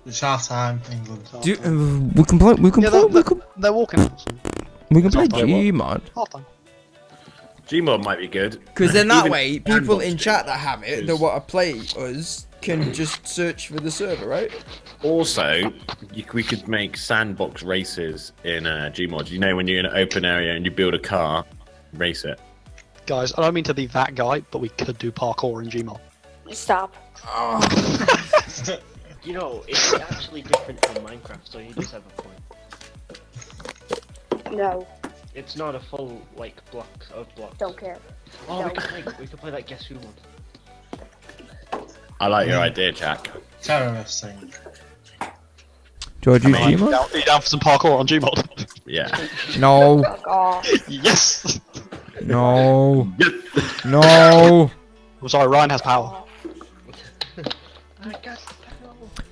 It's half time, England. Do, uh, we can play. We can Yeah, play. they're, We can, they're walking out. so we can play Half time what? Gmod. Half time. Gmod might be good. Because then that way, people in chat that have it, that is- want to play us, can just search for the server, right? Also, you, we could make sandbox races in uh, Gmod. You know, when you're in an open area and you build a car, race it. Guys, I don't mean to be that guy, but we could do parkour in Gmod. Stop. You know, it's actually different from Minecraft, so you just have a point. No, It's not a full like block of blocks. don't care. Oh, we No. can play. We can play that Guess Who one. I like your idea, Jack. Terrorist thing. George, you I mean- Gmod? Down, are you down for some parkour on Gmod? Yeah. No, oh, Fuck off. yes! no, no. I'm sorry, Ryan has power.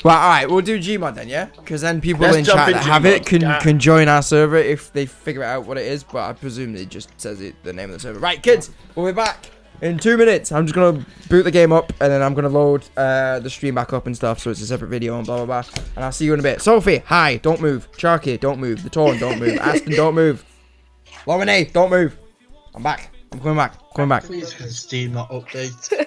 Well, all right, we'll do Gmod then, yeah. Because then people Let's in jump chat in that have it Gmod. can Yeah. can join our server if they figure out what it is. But I presume it just says it, the name of the server. Right, kids, we'll be back in two minutes. I'm just gonna boot the game up and then I'm gonna load uh, the stream back up and stuff, so it's a separate video and blah blah blah. And I'll see you in a bit. Sophie, hi, don't move. Sharky, don't move. The Torn, don't move. Aston, don't move. Lauren don't move. I'm back. I'm coming back. Coming back. Please Steam not update.